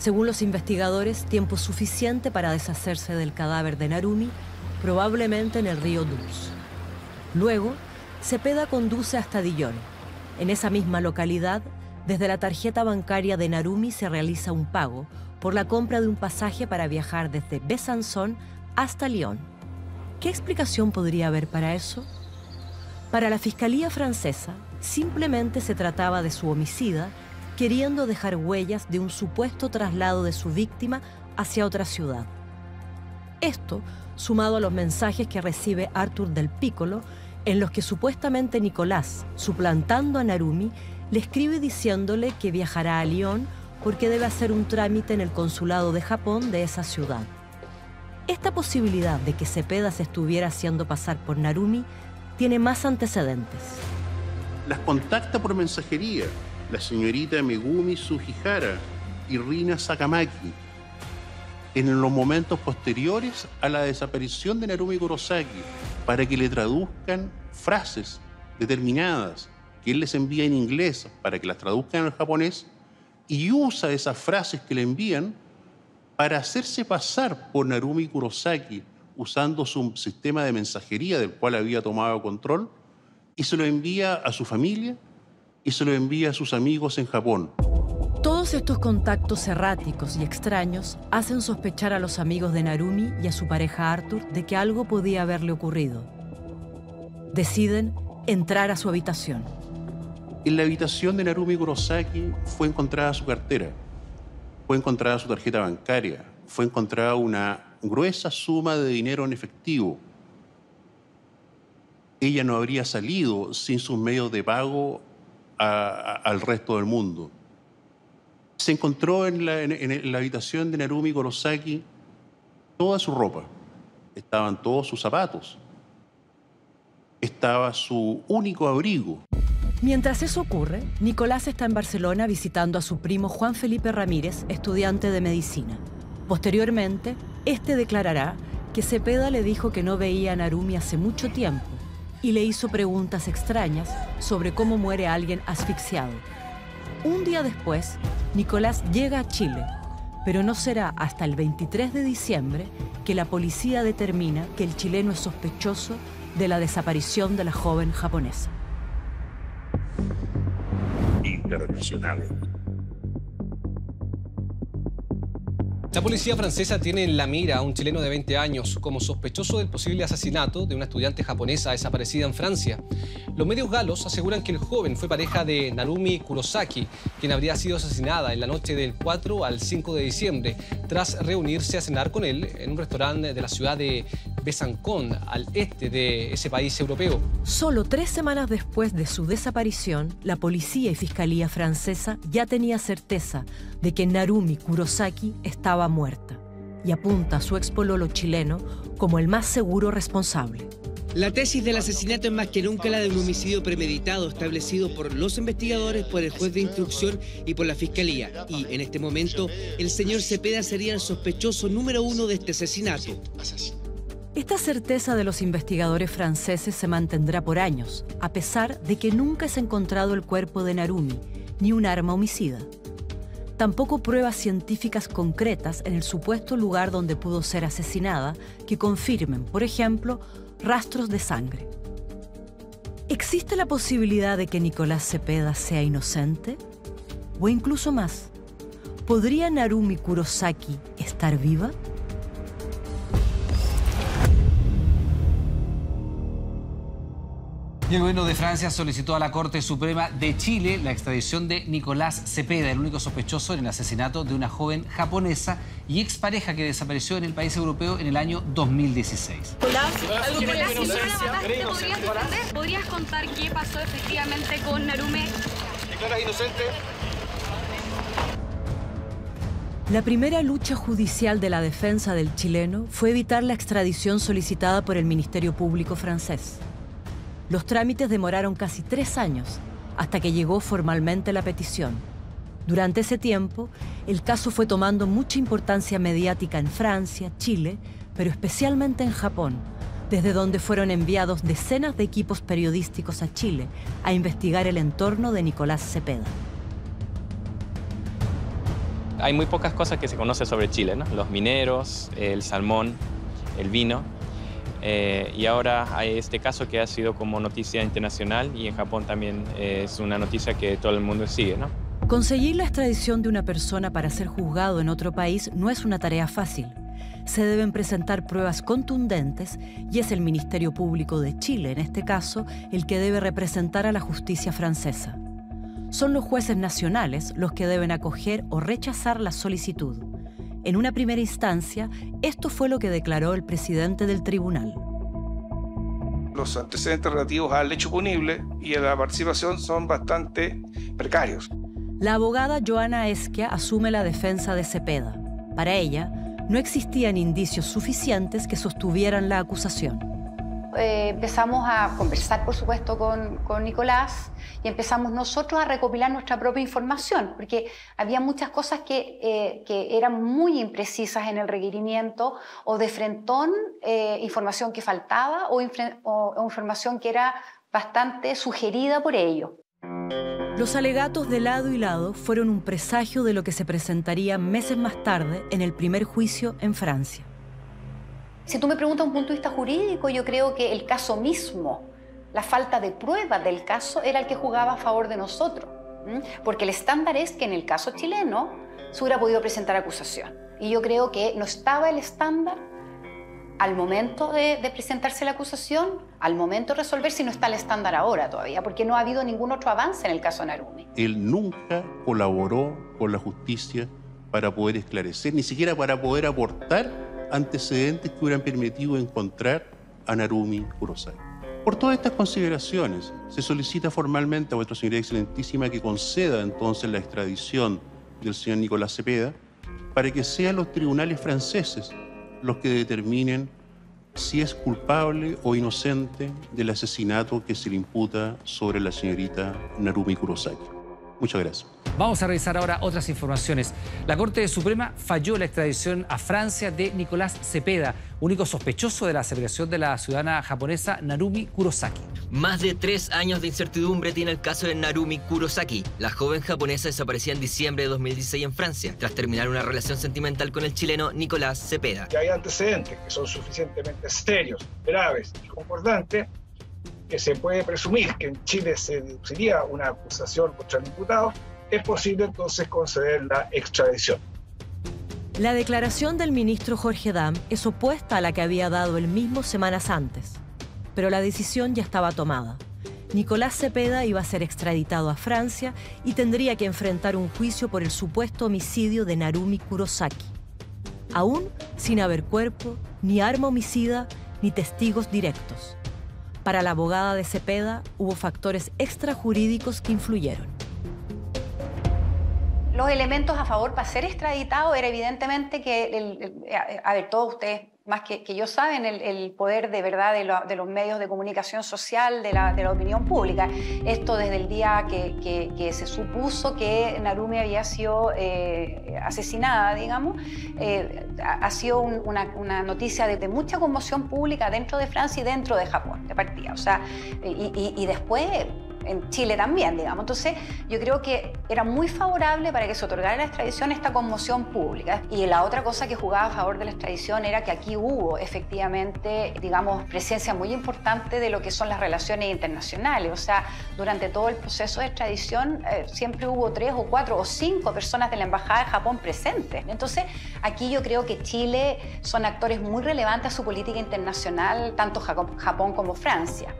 Según los investigadores, tiempo suficiente para deshacerse del cadáver de Narumi, probablemente en el río Dulce. Luego, Cepeda conduce hasta Dillon. En esa misma localidad, desde la tarjeta bancaria de Narumi se realiza un pago por la compra de un pasaje para viajar desde Besançon hasta Lyon. ¿Qué explicación podría haber para eso? Para la Fiscalía francesa, simplemente se trataba de su homicida queriendo dejar huellas de un supuesto traslado de su víctima hacia otra ciudad. Esto, sumado a los mensajes que recibe Arthur del Piccolo, en los que supuestamente Nicolás, suplantando a Narumi, le escribe diciéndole que viajará a Lyon porque debe hacer un trámite en el consulado de Japón de esa ciudad. Esta posibilidad de que Cepeda se estuviera haciendo pasar por Narumi tiene más antecedentes. Las contacta por mensajería la señorita Megumi Sugihara y Rina Sakamaki en los momentos posteriores a la desaparición de Narumi Kurosaki para que le traduzcan frases determinadas que él les envía en inglés para que las traduzcan al japonés y usa esas frases que le envían para hacerse pasar por Narumi Kurosaki usando su sistema de mensajería del cual había tomado control y se lo envía a su familia y se lo envía a sus amigos en Japón. Todos estos contactos erráticos y extraños hacen sospechar a los amigos de Narumi y a su pareja Arthur de que algo podía haberle ocurrido. Deciden entrar a su habitación. En la habitación de Narumi Kurosaki fue encontrada su cartera, fue encontrada su tarjeta bancaria, fue encontrada una gruesa suma de dinero en efectivo. Ella no habría salido sin sus medios de pago al resto del mundo. Se encontró en la, en la habitación de Narumi Gorosaki toda su ropa, estaban todos sus zapatos, estaba su único abrigo. Mientras eso ocurre, Nicolás está en Barcelona visitando a su primo Juan Felipe Ramírez, estudiante de medicina. Posteriormente, este declarará que Cepeda le dijo que no veía a Narumi hace mucho tiempo y le hizo preguntas extrañas sobre cómo muere alguien asfixiado. Un día después, Nicolás llega a Chile, pero no será hasta el 23 de diciembre que la policía determina que el chileno es sospechoso de la desaparición de la joven japonesa. Internacional. La policía francesa tiene en la mira a un chileno de 20 años como sospechoso del posible asesinato de una estudiante japonesa desaparecida en Francia. Los medios galos aseguran que el joven fue pareja de Narumi Kurosaki, quien habría sido asesinada en la noche del 4 al 5 de diciembre, tras reunirse a cenar con él en un restaurante de la ciudad de Besançon, al este de ese país europeo. Solo tres semanas después de su desaparición, la policía y fiscalía francesa ya tenía certeza de que Narumi Kurosaki estaba muerta y apunta a su expololo chileno como el más seguro responsable. La tesis del asesinato es más que nunca la de un homicidio premeditado establecido por los investigadores, por el juez de instrucción y por la fiscalía. Y en este momento, el señor Cepeda sería el sospechoso número uno de este asesinato. Esta certeza de los investigadores franceses se mantendrá por años, a pesar de que nunca es encontrado el cuerpo de Narumi ni un arma homicida. Tampoco pruebas científicas concretas en el supuesto lugar donde pudo ser asesinada que confirmen, por ejemplo, rastros de sangre. ¿Existe la posibilidad de que Nicolás Cepeda sea inocente? O incluso más, ¿podría Narumi Kurosaki estar viva? Y el gobierno de Francia solicitó a la Corte Suprema de Chile la extradición de Nicolás Cepeda, el único sospechoso en el asesinato de una joven japonesa y expareja que desapareció en el país europeo en el año 2016. Nicolás, ¿podrías contar qué pasó efectivamente con Narume? Declara inocente. La primera lucha judicial de la defensa del chileno fue evitar la extradición solicitada por el Ministerio Público francés. Los trámites demoraron casi tres años hasta que llegó formalmente la petición. Durante ese tiempo, el caso fue tomando mucha importancia mediática en Francia, Chile, pero especialmente en Japón, desde donde fueron enviados decenas de equipos periodísticos a Chile a investigar el entorno de Nicolás Cepeda. Hay muy pocas cosas que se conoce sobre Chile, ¿no? Los mineros, el salmón, el vino, eh, y ahora hay este caso que ha sido como noticia internacional y en Japón también es una noticia que todo el mundo sigue, ¿no? Conseguir la extradición de una persona para ser juzgado en otro país no es una tarea fácil. Se deben presentar pruebas contundentes y es el Ministerio Público de Chile, en este caso, el que debe representar a la justicia francesa. Son los jueces nacionales los que deben acoger o rechazar la solicitud. En una primera instancia, esto fue lo que declaró el presidente del tribunal. Los antecedentes relativos al hecho punible y a la participación son bastante precarios. La abogada Joana Esquia asume la defensa de Cepeda. Para ella, no existían indicios suficientes que sostuvieran la acusación. Eh, empezamos a conversar, por supuesto, con, con, Nicolás y empezamos nosotros a recopilar nuestra propia información, porque había muchas cosas que, eh, que eran muy imprecisas en el requerimiento o de frentón, eh, información que faltaba o, o información que era bastante sugerida por ellos. Los alegatos de lado y lado fueron un presagio de lo que se presentaría meses más tarde en el primer juicio en Francia. Si tú me preguntas un punto de vista jurídico, yo creo que el caso mismo, la falta de prueba del caso, era el que jugaba a favor de nosotros. Porque el estándar es que en el caso chileno se hubiera podido presentar acusación. Y yo creo que no estaba el estándar al momento de, presentarse la acusación, al momento de resolver, si no está el estándar ahora todavía, porque no ha habido ningún otro avance en el caso Narumi. Él nunca colaboró con la justicia para poder esclarecer, ni siquiera para poder aportar antecedentes que hubieran permitido encontrar a Narumi Kurosaki. Por todas estas consideraciones, se solicita formalmente a vuestra señoría excelentísima que conceda entonces la extradición del señor Nicolás Cepeda para que sean los tribunales franceses los que determinen si es culpable o inocente del asesinato que se le imputa sobre la señorita Narumi Kurosaki. Muchas gracias. Vamos a revisar ahora otras informaciones. La Corte Suprema falló la extradición a Francia de Nicolás Cepeda, único sospechoso de la celebración de la ciudadana japonesa Narumi Kurosaki. Más de tres años de incertidumbre tiene el caso de Narumi Kurosaki. La joven japonesa desapareció en diciembre de 2016 en Francia, tras terminar una relación sentimental con el chileno Nicolás Cepeda. Que hay antecedentes que son suficientemente serios, graves y concordantes que se puede presumir que en Chile se sería una acusación contra el imputado, es posible entonces conceder la extradición. La declaración del ministro Jorge Dam es opuesta a la que había dado el mismo semanas antes, pero la decisión ya estaba tomada. Nicolás Cepeda iba a ser extraditado a Francia y tendría que enfrentar un juicio por el supuesto homicidio de Narumi Kurosaki. Aún sin haber cuerpo, ni arma homicida, ni testigos directos. Para la abogada de Cepeda hubo factores extrajurídicos que influyeron. Los elementos a favor para ser extraditado era evidentemente que, a, ver, todos ustedes más que, yo saben, el, poder de verdad de, los medios de comunicación social, de la, opinión pública. Esto desde el día que, se supuso que Narumi había sido eh, asesinada, digamos, eh, ha sido una, noticia de, mucha conmoción pública dentro de Francia y dentro de Japón, de partida. O sea, y después en Chile también, digamos. Entonces, yo creo que era muy favorable para que se otorgara la extradición esta conmoción pública. Y la otra cosa que jugaba a favor de la extradición era que aquí hubo efectivamente, digamos, presencia muy importante de lo que son las relaciones internacionales. O sea, durante todo el proceso de extradición eh, siempre hubo tres o cuatro o cinco personas de la Embajada de Japón presentes. Entonces, aquí yo creo que Chile son actores muy relevantes a su política internacional, tanto Japón como Francia.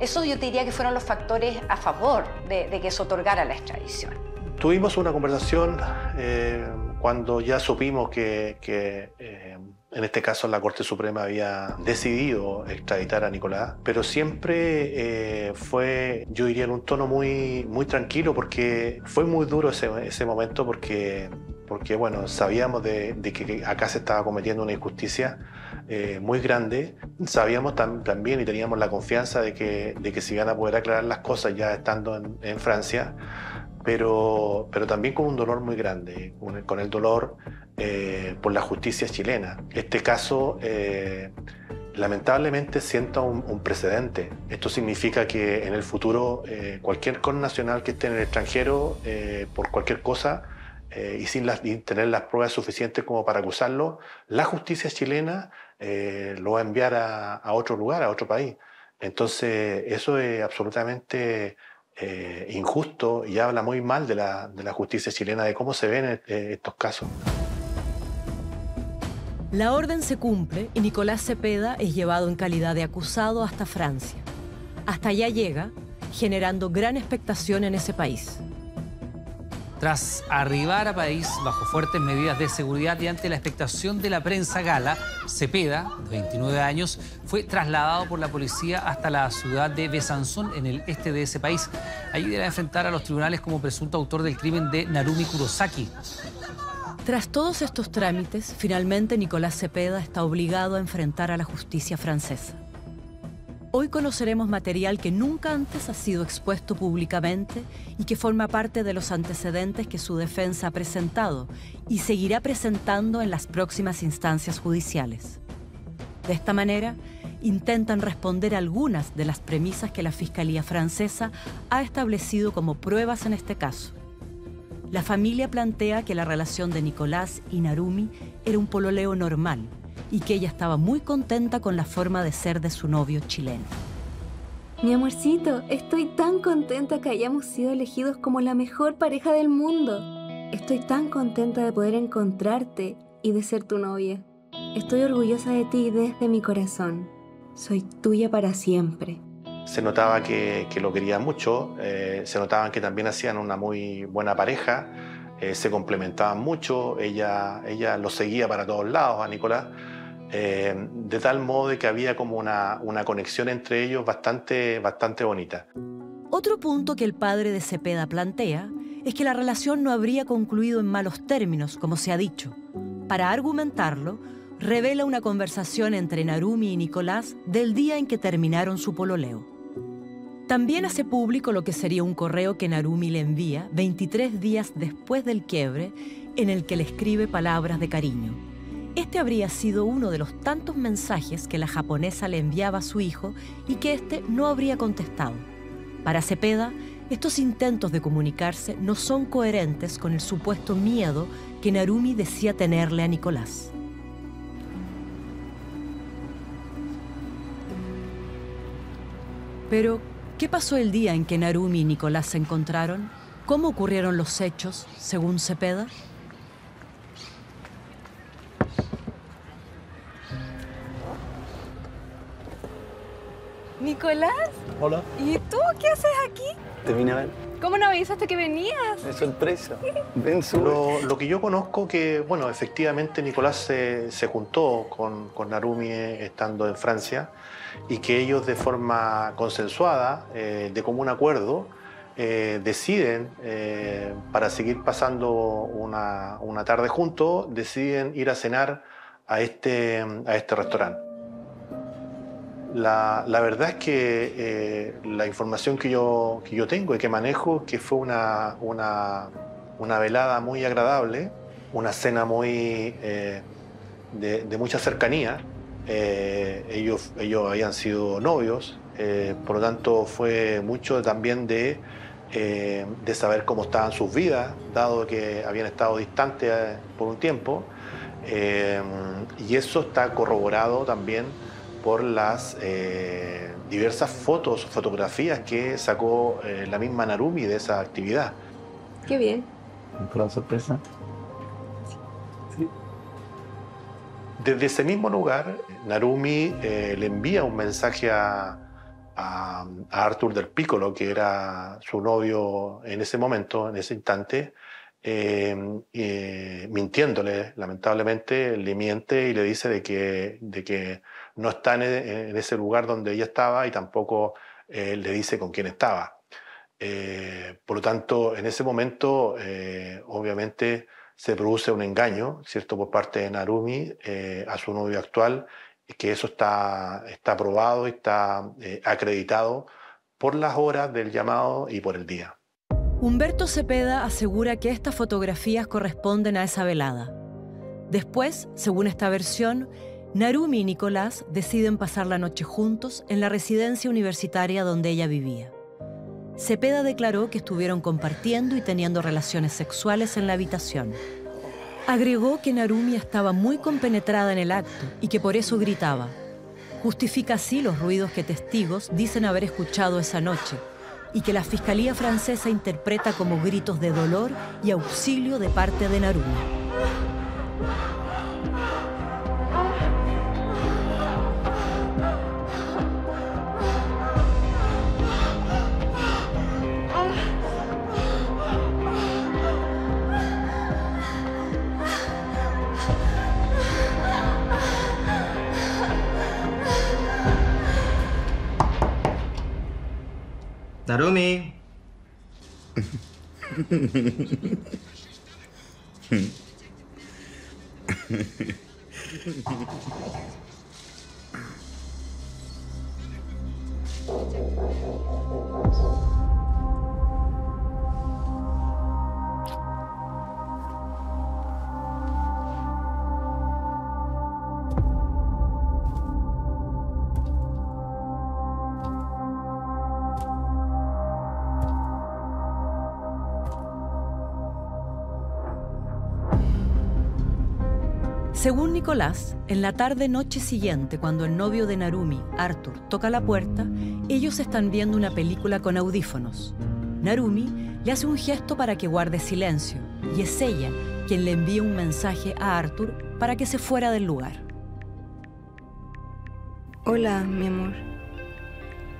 Eso yo te diría que fueron los factores a favor de, que se otorgara la extradición. Tuvimos una conversación eh, cuando ya supimos que, eh, en este caso la Corte Suprema había decidido extraditar a Nicolás, pero siempre eh, fue, yo diría, en un tono muy, muy tranquilo porque fue muy duro ese, ese momento porque, porque, bueno, sabíamos de, de que acá se estaba cometiendo una injusticia eh, muy grande. Sabíamos también y teníamos la confianza de que, de que se iban a poder aclarar las cosas ya estando en, Francia, pero, pero también con un dolor muy grande, con el, dolor eh, por la justicia chilena. Este caso eh, lamentablemente sienta un, precedente. Esto significa que en el futuro cualquier connacional que esté en el extranjero por cualquier cosa y sin, sin, tener las pruebas suficientes como para acusarlo, la justicia chilena eh, lo va a enviar a, otro lugar, a otro país. Entonces, eso es absolutamente eh, injusto y habla muy mal de la, justicia chilena, de cómo se ven eh, estos casos. La orden se cumple y Nicolás Cepeda es llevado en calidad de acusado hasta Francia. Hasta allá llega, generando gran expectación en ese país. Tras arribar a París bajo fuertes medidas de seguridad y ante la expectación de la prensa gala, Cepeda, de 29 años, fue trasladado por la policía hasta la ciudad de Besanzón, en el este de ese país. Allí deberá enfrentar a los tribunales como presunto autor del crimen de Narumi Kurosaki. Tras todos estos trámites, finalmente Nicolás Cepeda está obligado a enfrentar a la justicia francesa. Hoy conoceremos material que nunca antes ha sido expuesto públicamente y que forma parte de los antecedentes que su defensa ha presentado y seguirá presentando en las próximas instancias judiciales. De esta manera, intentan responder algunas de las premisas que la Fiscalía francesa ha establecido como pruebas en este caso. La familia plantea que la relación de Nicolás y Narumi era un pololeo normal y que ella estaba muy contenta con la forma de ser de su novio chileno. Mi amorcito, estoy tan contenta que hayamos sido elegidos como la mejor pareja del mundo. Estoy tan contenta de poder encontrarte y de ser tu novia. Estoy orgullosa de ti desde mi corazón. Soy tuya para siempre. Se notaba que, lo quería mucho, eh, se notaban que también hacían una muy buena pareja, eh, se complementaban mucho, ella, ella lo seguía para todos lados a Nicolás. Eh, de tal modo que había como una, conexión entre ellos bastante, bastante bonita. Otro punto que el padre de Cepeda plantea es que la relación no habría concluido en malos términos, como se ha dicho. Para argumentarlo, revela una conversación entre Narumi y Nicolás del día en que terminaron su pololeo. También hace público lo que sería un correo que Narumi le envía 23 días después del quiebre, en el que le escribe palabras de cariño. Este habría sido uno de los tantos mensajes que la japonesa le enviaba a su hijo y que éste no habría contestado. Para Cepeda, estos intentos de comunicarse no son coherentes con el supuesto miedo que Narumi decía tenerle a Nicolás. Pero, ¿qué pasó el día en que Narumi y Nicolás se encontraron? ¿Cómo ocurrieron los hechos, según Cepeda? Nicolás. Hola. ¿Y tú qué haces aquí? Te vine a ver. ¿Cómo no avisaste que venías? Es sorpresa. [laughs] Ven, Lo, lo, que yo conozco que, bueno, efectivamente Nicolás se, se juntó con, con, Narumi eh, estando en Francia y que ellos de forma consensuada, eh, de común acuerdo, eh, deciden, para seguir pasando una, una tarde juntos, deciden ir a cenar a este, a este restaurante. La, verdad es que eh, la información que yo, que yo tengo y que manejo, que fue una, una, velada muy agradable, una cena muy eh, de, mucha cercanía. Eh, ellos, ellos habían sido novios por lo tanto fue mucho también de, de saber cómo estaban sus vidas, dado que habían estado distantes por un tiempo, y eso está corroborado también por las diversas fotos, fotografías que sacó la misma Narumi de esa actividad. Qué bien. ¿Por la sorpresa? Desde ese mismo lugar, Narumi eh, le envía un mensaje a, a, Arthur del Piccolo, que era su novio en ese momento, en ese instante, eh, eh, mintiéndole, lamentablemente, le miente y le dice de que, de que no está en, ese lugar donde ella estaba y tampoco le dice con quién estaba. por lo tanto, en ese momento, obviamente, se produce un engaño, ¿cierto?, por parte de Narumi eh, a su novio actual, que eso está, está probado y está eh, acreditado por las horas del llamado y por el día. Humberto Cepeda asegura que estas fotografías corresponden a esa velada. Después, según esta versión, Narumi y Nicolás deciden pasar la noche juntos en la residencia universitaria donde ella vivía. Cepeda declaró que estuvieron compartiendo y teniendo relaciones sexuales en la habitación. Agregó que Narumi estaba muy compenetrada en el acto y que por eso gritaba. Justifica así los ruidos que testigos dicen haber escuchado esa noche y que la Fiscalía francesa interpreta como gritos de dolor y auxilio de parte de Narumi. Narumi. Según Nicolás, en la tarde-noche siguiente, cuando el novio de Narumi, Arthur, toca la puerta, ellos están viendo una película con audífonos. Narumi le hace un gesto para que guarde silencio y es ella quien le envía un mensaje a Arthur para que se fuera del lugar. Hola, mi amor.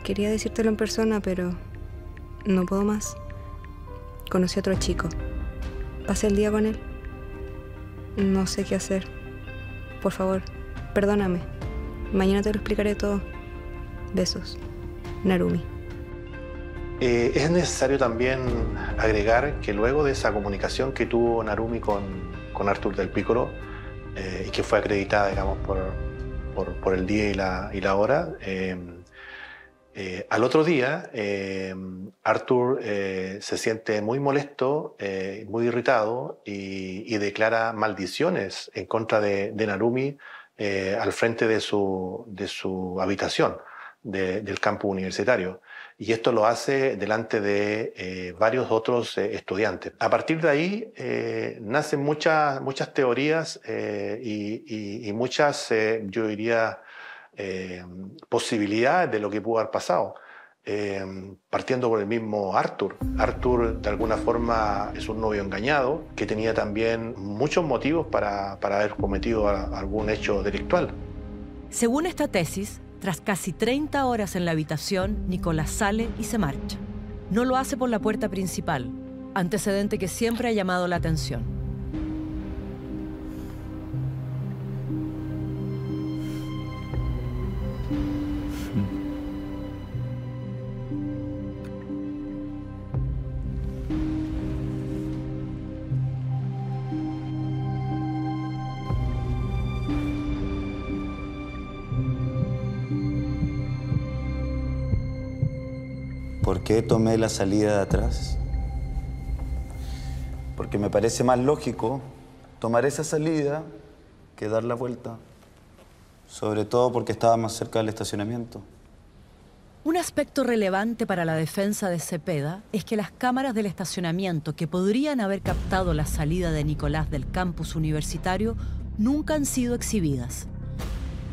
Quería decírtelo en persona, pero no puedo más. Conocí a otro chico. Pasé el día con él. No sé qué hacer. Por favor, perdóname. Mañana te lo explicaré todo. Besos. Narumi. Eh, es necesario también agregar que luego de esa comunicación que tuvo Narumi con, con Arthur del Piccolo, eh, y que fue acreditada, digamos, por, por, el día y la, y la hora, eh, al otro día, Arthur se siente muy molesto, muy irritado y, declara maldiciones en contra de, Narumi al frente de su, de habitación del campo universitario. Y esto lo hace delante de varios otros estudiantes. A partir de ahí nacen muchas, muchas teorías y, y, muchas, yo diría, eh, posibilidades de lo que pudo haber pasado. Eh, partiendo por el mismo Arthur. Arthur de alguna forma es un novio engañado que tenía también muchos motivos para, para haber cometido algún hecho delictual. Según esta tesis, tras casi 30 horas en la habitación, Nicolás sale y se marcha. No lo hace por la puerta principal, antecedente que siempre ha llamado la atención. ¿Por qué tomé la salida de atrás? Porque me parece más lógico tomar esa salida que dar la vuelta. Sobre todo porque estaba más cerca del estacionamiento. Un aspecto relevante para la defensa de Cepeda es que las cámaras del estacionamiento que podrían haber captado la salida de Nicolás del campus universitario nunca han sido exhibidas.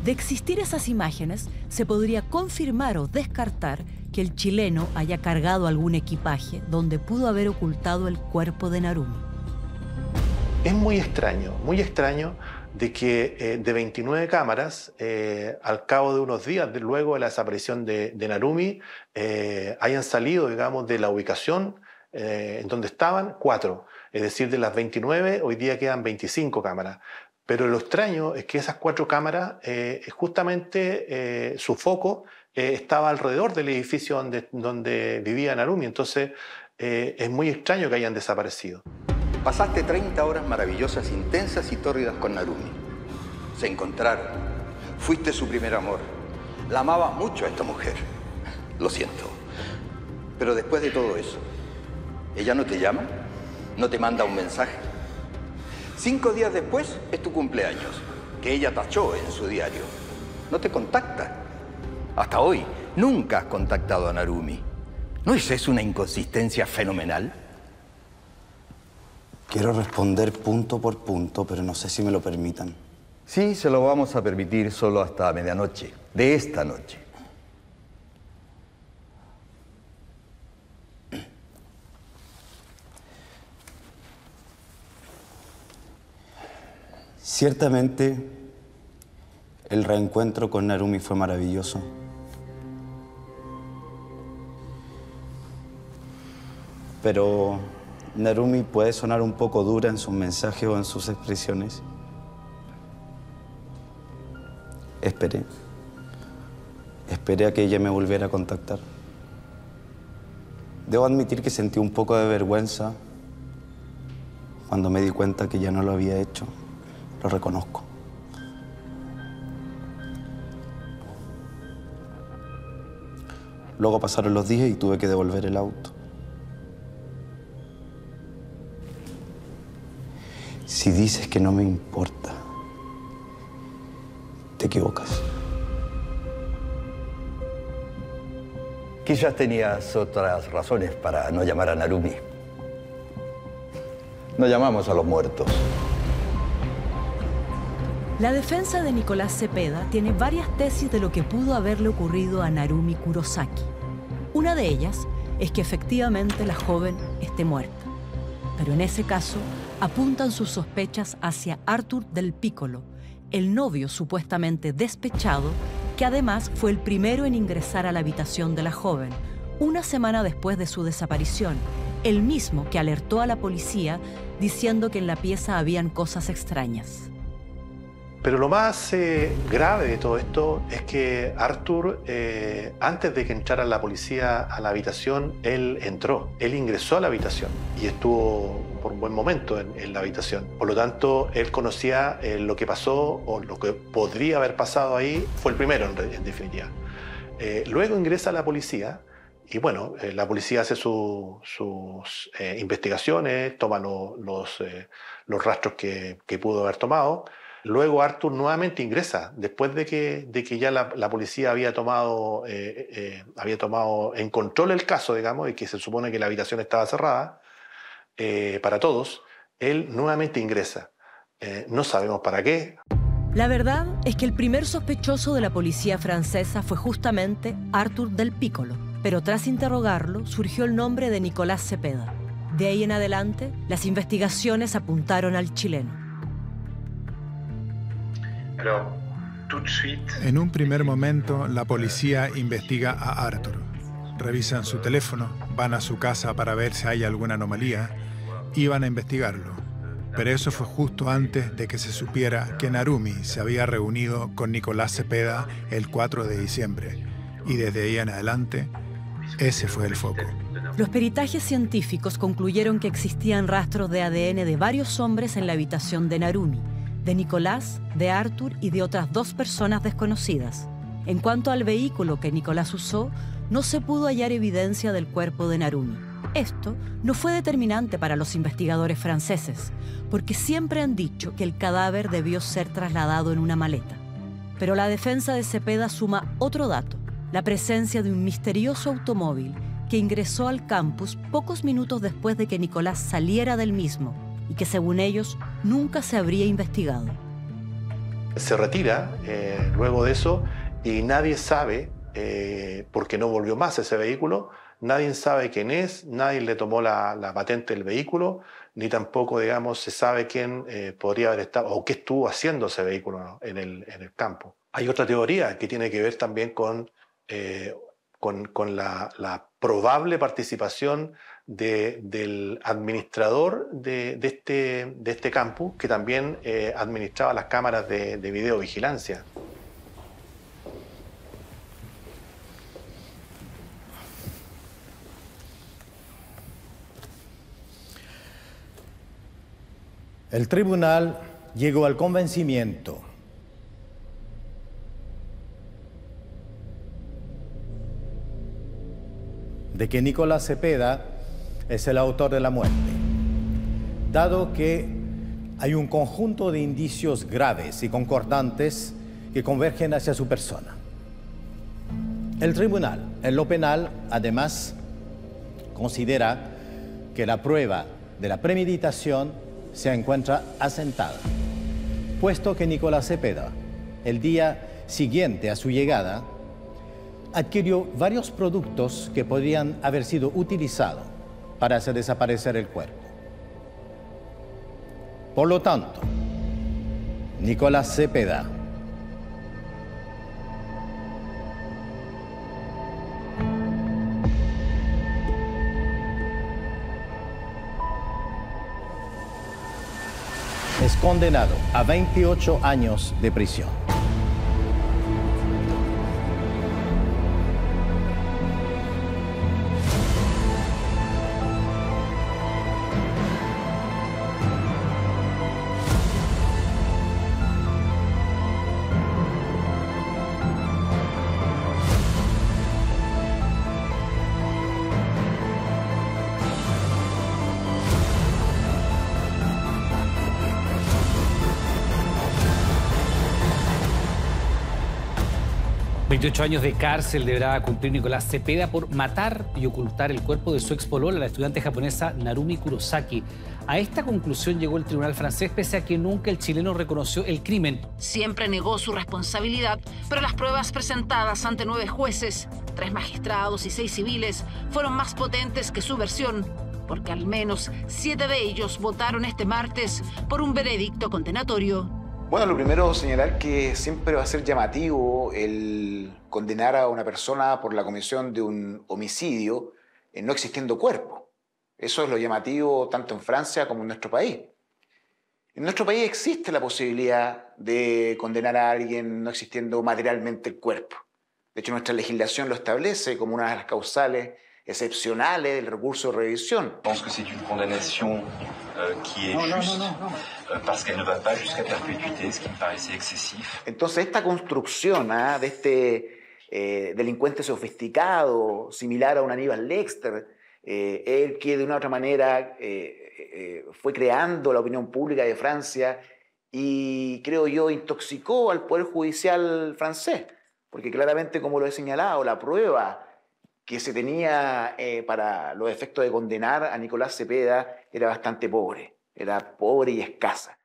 De existir esas imágenes, se podría confirmar o descartar que el chileno haya cargado algún equipaje donde pudo haber ocultado el cuerpo de Narumi. Es muy extraño, muy extraño de que eh, de 29 cámaras, eh, al cabo de unos días, luego de la desaparición de, Narumi, eh, hayan salido, digamos, de la ubicación en donde estaban cuatro. Es decir, de las 29, hoy día quedan 25 cámaras. Pero lo extraño es que esas cuatro cámaras, justamente su foco estaba alrededor del edificio donde, donde vivía Narumi. Entonces, es muy extraño que hayan desaparecido. Pasaste 30 horas maravillosas, intensas y tórridas con Narumi. Se encontraron. Fuiste su primer amor. La amaba mucho a esta mujer. Lo siento. Pero después de todo eso, ¿ella no te llama? ¿No te manda un mensaje? Cinco días después es tu cumpleaños, que ella tachó en su diario. No te contacta. Hasta hoy nunca has contactado a Narumi. ¿No es eso una inconsistencia fenomenal? Quiero responder punto por punto, pero no sé si me lo permitan. Sí, se lo vamos a permitir solo hasta medianoche, de esta noche. Ciertamente, el reencuentro con Narumi fue maravilloso. Pero Narumi puede sonar un poco dura en sus mensajes o en sus expresiones. Esperé. Esperé a que ella me volviera a contactar. Debo admitir que sentí un poco de vergüenza cuando me di cuenta que ya no lo había hecho. Lo reconozco. Luego pasaron los días y tuve que devolver el auto. Si dices que no me importa, te equivocas. Quizás tenías otras razones para no llamar a Narumi. No llamamos a los muertos. La defensa de Nicolás Cepeda tiene varias tesis de lo que pudo haberle ocurrido a Narumi Kurosaki. Una de ellas es que efectivamente la joven esté muerta. Pero en ese caso, apuntan sus sospechas hacia Arthur del Piccolo, el novio supuestamente despechado, que además fue el primero en ingresar a la habitación de la joven, una semana después de su desaparición, el mismo que alertó a la policía diciendo que en la pieza habían cosas extrañas. Pero lo más eh, grave de todo esto es que Arthur, eh, antes de que entrara la policía a la habitación, él entró, él ingresó a la habitación y estuvo por un buen momento en, la habitación. Por lo tanto, él conocía eh, lo que pasó o lo que podría haber pasado ahí, fue el primero en, definitiva. luego ingresa la policía y bueno, la policía hace sus investigaciones, toma los, los rastros que, que pudo haber tomado. Luego Arthur nuevamente ingresa, después de que, de que ya la, policía había tomado, eh, eh, había tomado en control el caso, digamos, y que se supone que la habitación estaba cerrada eh, para todos, él nuevamente ingresa. no sabemos para qué. La verdad es que el primer sospechoso de la policía francesa fue justamente Arthur del Piccolo, pero tras interrogarlo surgió el nombre de Nicolás Cepeda. De ahí en adelante, las investigaciones apuntaron al chileno. En un primer momento, la policía investiga a Arthur. Revisan su teléfono, van a su casa para ver si hay alguna anomalía y van a investigarlo. Pero eso fue justo antes de que se supiera que Narumi se había reunido con Nicolás Cepeda el 4 de diciembre. Y desde ahí en adelante, ese fue el foco. Los peritajes científicos concluyeron que existían rastros de ADN de varios hombres en la habitación de Narumi de Nicolás, de Arthur y de otras dos personas desconocidas. En cuanto al vehículo que Nicolás usó, no se pudo hallar evidencia del cuerpo de Narumi. Esto no fue determinante para los investigadores franceses, porque siempre han dicho que el cadáver debió ser trasladado en una maleta. Pero la defensa de Cepeda suma otro dato. la presencia de un misterioso automóvil que ingresó al campus pocos minutos después de que Nicolás saliera del mismo y que según ellos nunca se habría investigado. Se retira eh, luego de eso y nadie sabe, eh, porque no volvió más ese vehículo, nadie sabe quién es, nadie le tomó la, patente del vehículo, ni tampoco, digamos, se sabe quién eh, podría haber estado o qué estuvo haciendo ese vehículo en, el, en, el, campo. Hay otra teoría que tiene que ver también con con, la, probable participación del administrador de, este, de este campus, que también eh, administraba las cámaras de, de videovigilancia. El tribunal llegó al convencimiento de que Nicolás Cepeda es el autor de la muerte, dado que hay un conjunto de indicios graves y concordantes que convergen hacia su persona. El tribunal, en lo penal, además, considera que la prueba de la premeditación se encuentra asentada, puesto que Nicolás Cepeda, el día siguiente a su llegada, adquirió varios productos que podrían haber sido utilizados para hacer desaparecer el cuerpo. Por lo tanto, Nicolás Cepeda es condenado a 28 años de prisión. Años de cárcel deberá cumplir Nicolás Cepeda por matar y ocultar el cuerpo de su ex polola, la estudiante japonesa Narumi Kurosaki. A esta conclusión llegó el tribunal francés pese a que nunca el chileno reconoció el crimen. Siempre negó su responsabilidad, pero las pruebas presentadas ante nueve jueces, tres magistrados y seis civiles, fueron más potentes que su versión, porque al menos siete de ellos votaron este martes por un veredicto condenatorio. Bueno, lo primero señalar que siempre va a ser llamativo el condenar a una persona por la comisión de un homicidio en no existiendo cuerpo. Eso es lo llamativo tanto en Francia como en nuestro país. En nuestro país existe la posibilidad de condenar a alguien no existiendo materialmente el cuerpo. De hecho, nuestra legislación lo establece como una de las causales excepcionales del recurso de revisión. Pense que c'est une condamnation euh, qui est no, juste, no, no, euh, va jusqu'à perpétuité, ce qui me paraissait excesif. Entonces, esta construcción ¿ah? de este eh, delincuente sofisticado, similar a un Aníbal Lexter, eh, él que de una u otra manera eh, eh, fue creando la opinión pública de Francia y creo yo intoxicó al Poder Judicial francés, porque claramente, como lo he señalado, la prueba que se tenía eh, para los efectos de condenar a Nicolás Cepeda era bastante pobre, era pobre y escasa.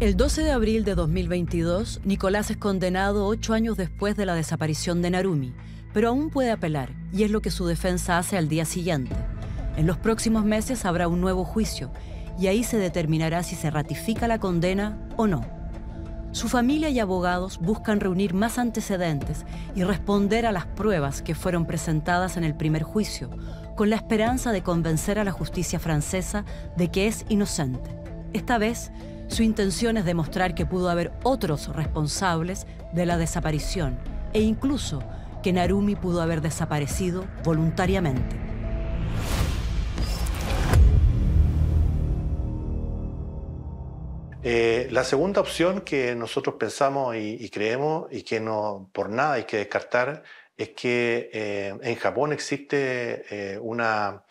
El 12 de abril de 2022, Nicolás es condenado ocho años después de la desaparición de Narumi, pero aún puede apelar, y es lo que su defensa hace al día siguiente. En los próximos meses habrá un nuevo juicio, y ahí se determinará si se ratifica la condena o no. Su familia y abogados buscan reunir más antecedentes y responder a las pruebas que fueron presentadas en el primer juicio, con la esperanza de convencer a la justicia francesa de que es inocente. Esta vez, su intención es demostrar que pudo haber otros responsables de la desaparición e incluso que Narumi pudo haber desaparecido voluntariamente. Eh, la segunda opción que nosotros pensamos y, creemos y que no por nada hay que descartar es que eh, en Japón existe eh, una,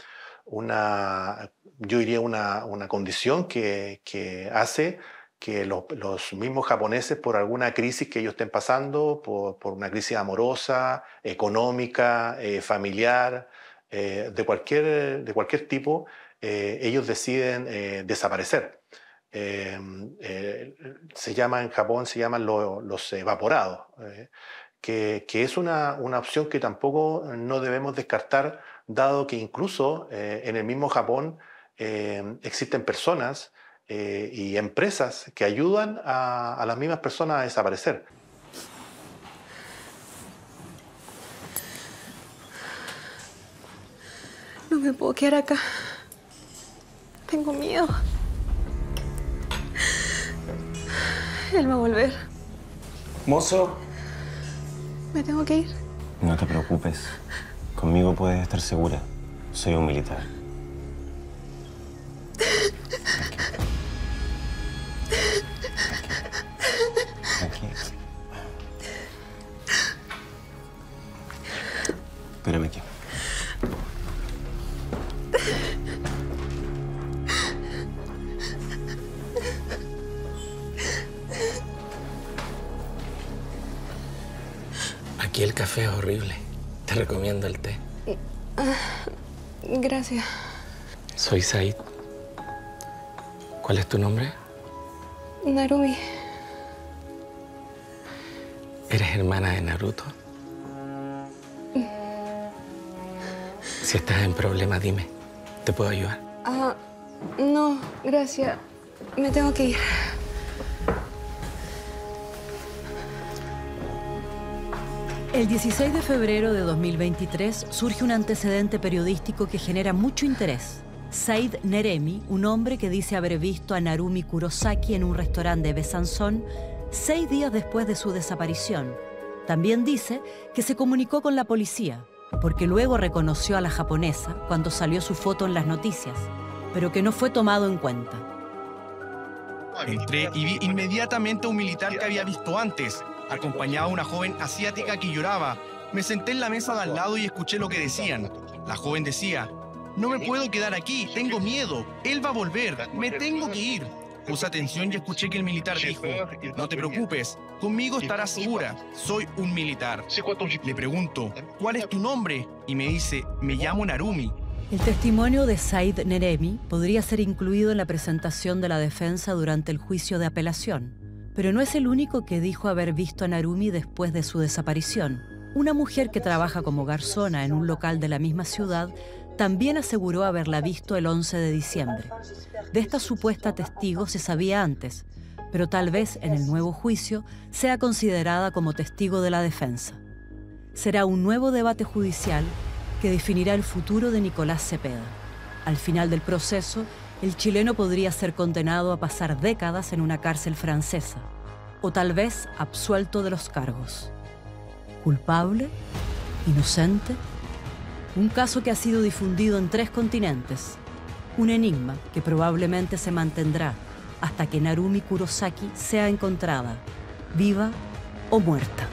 una, yo diría una, una condición que, que, hace que los, mismos japoneses, por alguna crisis que ellos estén pasando, por, una crisis amorosa, económica, eh, familiar, eh, de, cualquier, de cualquier tipo, eh, ellos deciden desaparecer. Se llama en Japón, se llaman los evaporados, que, que, es una, una, opción que tampoco no debemos descartar, dado que incluso en el mismo Japón existen personas eh, y empresas que ayudan a, las mismas personas a desaparecer. No me puedo quedar acá. Tengo miedo. Él va a volver. Mozo. Me tengo que ir. No te preocupes. Conmigo puedes estar segura. Soy un militar. Gracias. Soy Said. ¿Cuál es tu nombre? Narumi. ¿Eres hermana de Naruto? Si estás en problemas, dime. ¿Te puedo ayudar? Ah, no, gracias. Me tengo que ir. El 16 de febrero de 2023 surge un antecedente periodístico que genera mucho interés. Said Neremi, un hombre que dice haber visto a Narumi Kurosaki en un restaurante de Besanzón seis días después de su desaparición. También dice que se comunicó con la policía, porque luego reconoció a la japonesa cuando salió su foto en las noticias, pero que no fue tomado en cuenta. Entré y vi inmediatamente un militar que había visto antes, acompañado a una joven asiática que lloraba. Me senté en la mesa de al lado y escuché lo que decían. La joven decía, no me puedo quedar aquí, tengo miedo, él va a volver, me tengo que ir. Puse atención y escuché que el militar dijo, no te preocupes, conmigo estarás segura, soy un militar. Le pregunto, ¿cuál es tu nombre? Y me dice, me llamo Narumi. El testimonio de Said Neremi podría ser incluido en la presentación de la defensa durante el juicio de apelación, pero no es el único que dijo haber visto a Narumi después de su desaparición. Una mujer que trabaja como garzona en un local de la misma ciudad también aseguró haberla visto el 11 de diciembre. De esta supuesta testigo se sabía antes, pero tal vez en el nuevo juicio sea considerada como testigo de la defensa. Será un nuevo debate judicial que definirá el futuro de Nicolás Cepeda. Al final del proceso, el chileno podría ser condenado a pasar décadas en una cárcel francesa, o tal vez absuelto de los cargos. ¿Culpable? ¿Inocente? Un caso que ha sido difundido en tres continentes. Un enigma que probablemente se mantendrá hasta que Narumi Kurosaki sea encontrada, viva o muerta.